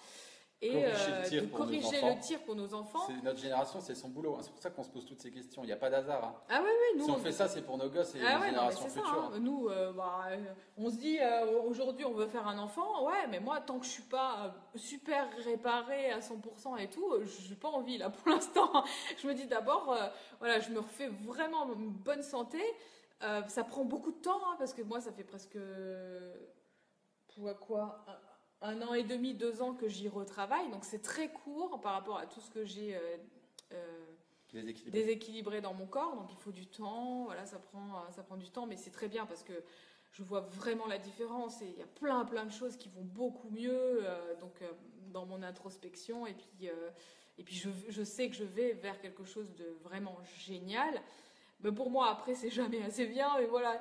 et euh, de corriger le tir pour nos enfants. C'est notre génération, c'est son boulot. Hein. C'est pour ça qu'on se pose toutes ces questions. Il n'y a pas d'hasard. Hein. Ah oui, oui. Nous, si on, fait ça, c'est pour nos gosses et ah les générations futures. Hein. Nous, euh, bah, euh, on se dit aujourd'hui, on veut faire un enfant. Ouais, mais moi, tant que je suis pas super réparée à 100% et tout, je n'ai pas envie là pour l'instant. je me dis d'abord, voilà, je me refais vraiment une bonne santé. ça prend beaucoup de temps parce que moi, ça fait presque quoi un, an et demi, deux ans que j'y retravaille. Donc c'est très court par rapport à tout ce que j'ai déséquilibré. dans mon corps. Donc il faut du temps. Voilà, ça prend, ça prend du temps, mais c'est très bien parce que je vois vraiment la différence et il y a plein plein de choses qui vont beaucoup mieux donc dans mon introspection et puis et puis je, je, sais que je vais vers quelque chose de vraiment génial. Mais pour moi, après, c'est jamais assez bien. Mais voilà,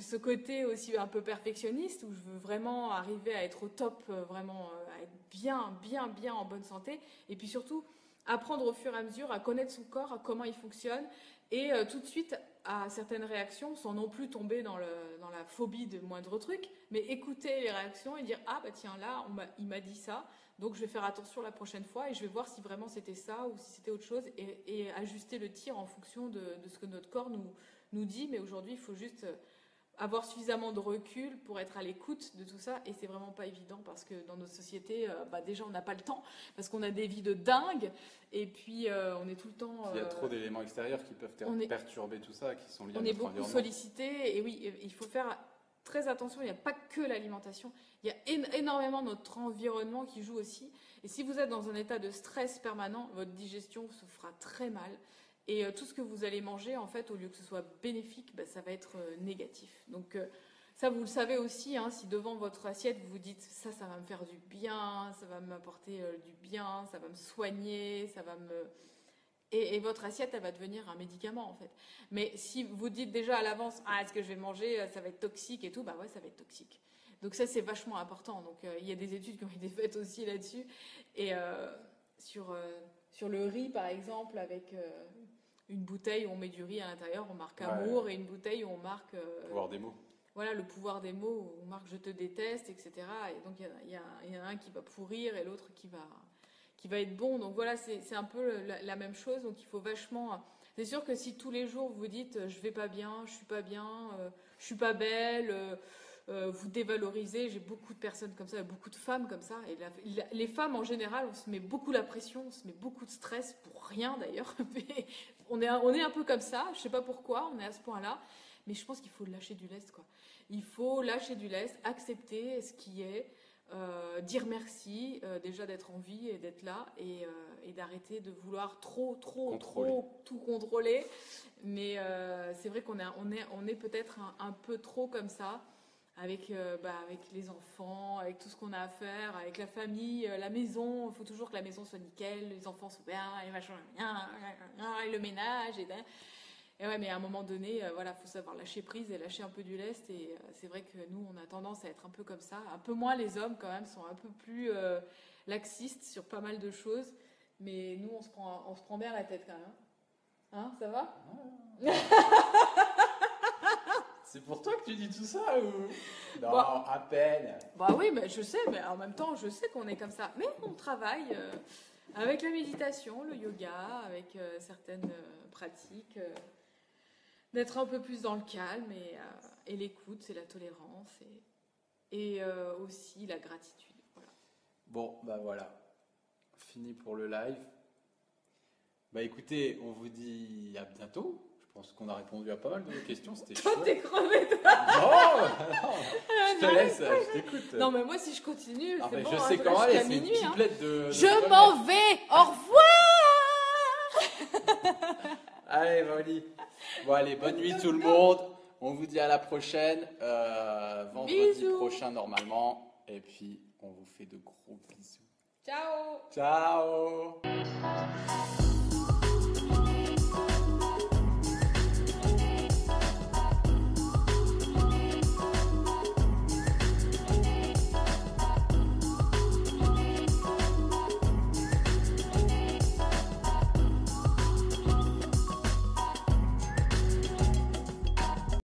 ce côté aussi un peu perfectionniste où je veux vraiment arriver à être au top, euh, vraiment euh, à être bien, bien, bien en bonne santé. Et puis surtout, apprendre au fur et à mesure à connaître son corps, à comment il fonctionne et euh, tout de suite à certaines réactions sans non plus tomber dans, le, dans la phobie de moindres trucs, mais écouter les réactions et dire ah bah tiens là il m'a dit ça, donc je vais faire attention la prochaine fois et je vais voir si vraiment c'était ça ou si c'était autre chose et, ajuster le tir en fonction de, ce que notre corps nous, nous dit. Mais aujourd'hui il faut juste avoir suffisamment de recul pour être à l'écoute de tout ça et c'est vraiment pas évident parce que dans notre société euh, bah déjà on n'a pas le temps parce qu'on a des vies de dingue et puis euh, on est tout le temps il y a trop euh, d'éléments extérieurs qui peuvent perturber tout ça qui sont liés on est beaucoup sollicité et oui il faut faire très attention il n'y a pas que l'alimentation il y a énormément notre environnement qui joue aussi et si vous êtes dans un état de stress permanent votre digestion se fera très mal et euh, tout ce que vous allez manger, en fait, au lieu que ce soit bénéfique, bah, ça va être euh, négatif. Donc euh, ça, vous le savez aussi, hein, si devant votre assiette, vous vous dites ça, ça va me faire du bien, ça va m'apporter du bien, ça va me soigner, ça va me... Et, votre assiette, elle va devenir un médicament, en fait. Mais si vous dites déjà à l'avance, ah, est-ce que je vais manger, ça va être toxique et tout, bah ouais, ça va être toxique. Donc ça, c'est vachement important. Donc il y a des études qui ont été faites aussi là-dessus. Et sur, sur le riz, par exemple, avec une bouteille où on met du riz à l'intérieur, on marque amour, et une bouteille où on marque. Euh, le pouvoir des mots. Voilà, le pouvoir des mots, où on marque je te déteste, etc. Et donc il y, y, en a un qui va pourrir et l'autre qui va, qui va être bon. Donc voilà, c'est un peu la, même chose. Donc il faut vachement. C'est sûr que si tous les jours vous dites je vais pas bien, je suis pas bien, euh, je suis pas belle. Euh, euh, vous dévalorisez. J'ai beaucoup de personnes comme ça, beaucoup de femmes comme ça. Et les femmes, en général, on se met beaucoup la pression, on se met beaucoup de stress pour rien d'ailleurs. on, est, on est un peu comme ça, je sais pas pourquoi, on est à ce point-là. Mais je pense qu'il faut lâcher du lest. Quoi. Il faut lâcher du lest, accepter ce qui est. Euh, dire merci euh, déjà d'être en vie et d'être là et, d'arrêter de vouloir trop trop trop tout contrôler mais c'est vrai qu'on est on est on est peut-être un, peu trop comme ça avec, euh, bah, avec les enfants, avec tout ce qu'on a à faire, avec la famille, euh, la maison. Il faut toujours que la maison soit nickel, les enfants soient bien, et machin, et le ménage. Et, et ouais, mais à un moment donné, il euh, voilà, faut savoir lâcher prise et lâcher un peu du lest. Et c'est vrai que nous, on a tendance à être un peu comme ça. Un peu moins les hommes, quand même, sont un peu plus laxistes sur pas mal de choses. Mais nous, on se prend, on se prend bien la tête quand même. Hein, ça va? C'est pour toi que tu dis tout ça ou? Non, bah, à peine. Bah oui, mais je sais, mais en même temps, je sais qu'on est comme ça. Mais on travaille euh, avec la méditation, le yoga, avec euh, certaines euh, pratiques, d'être un peu plus dans le calme et, et l'écoute, c'est la tolérance et, et aussi la gratitude. Voilà. Bon, bah voilà, fini pour le live. Bah écoutez, on vous dit à bientôt. Je pense qu'on a répondu à pas mal de questions. C'était Toi, t'es crevé, toi. Non, non. Je te laisse, je t'écoute. Non, mais moi, si je continue, ah, c'est bon. Je sais comment aller, c'est une petite hein. de, Je m'en vais. Au revoir. allez, Molly. Bon, allez, bonne nuit tout le monde. On vous dit à la prochaine. Euh, vendredi prochain, normalement. Et puis, on vous fait de gros bisous. Ciao. Ciao.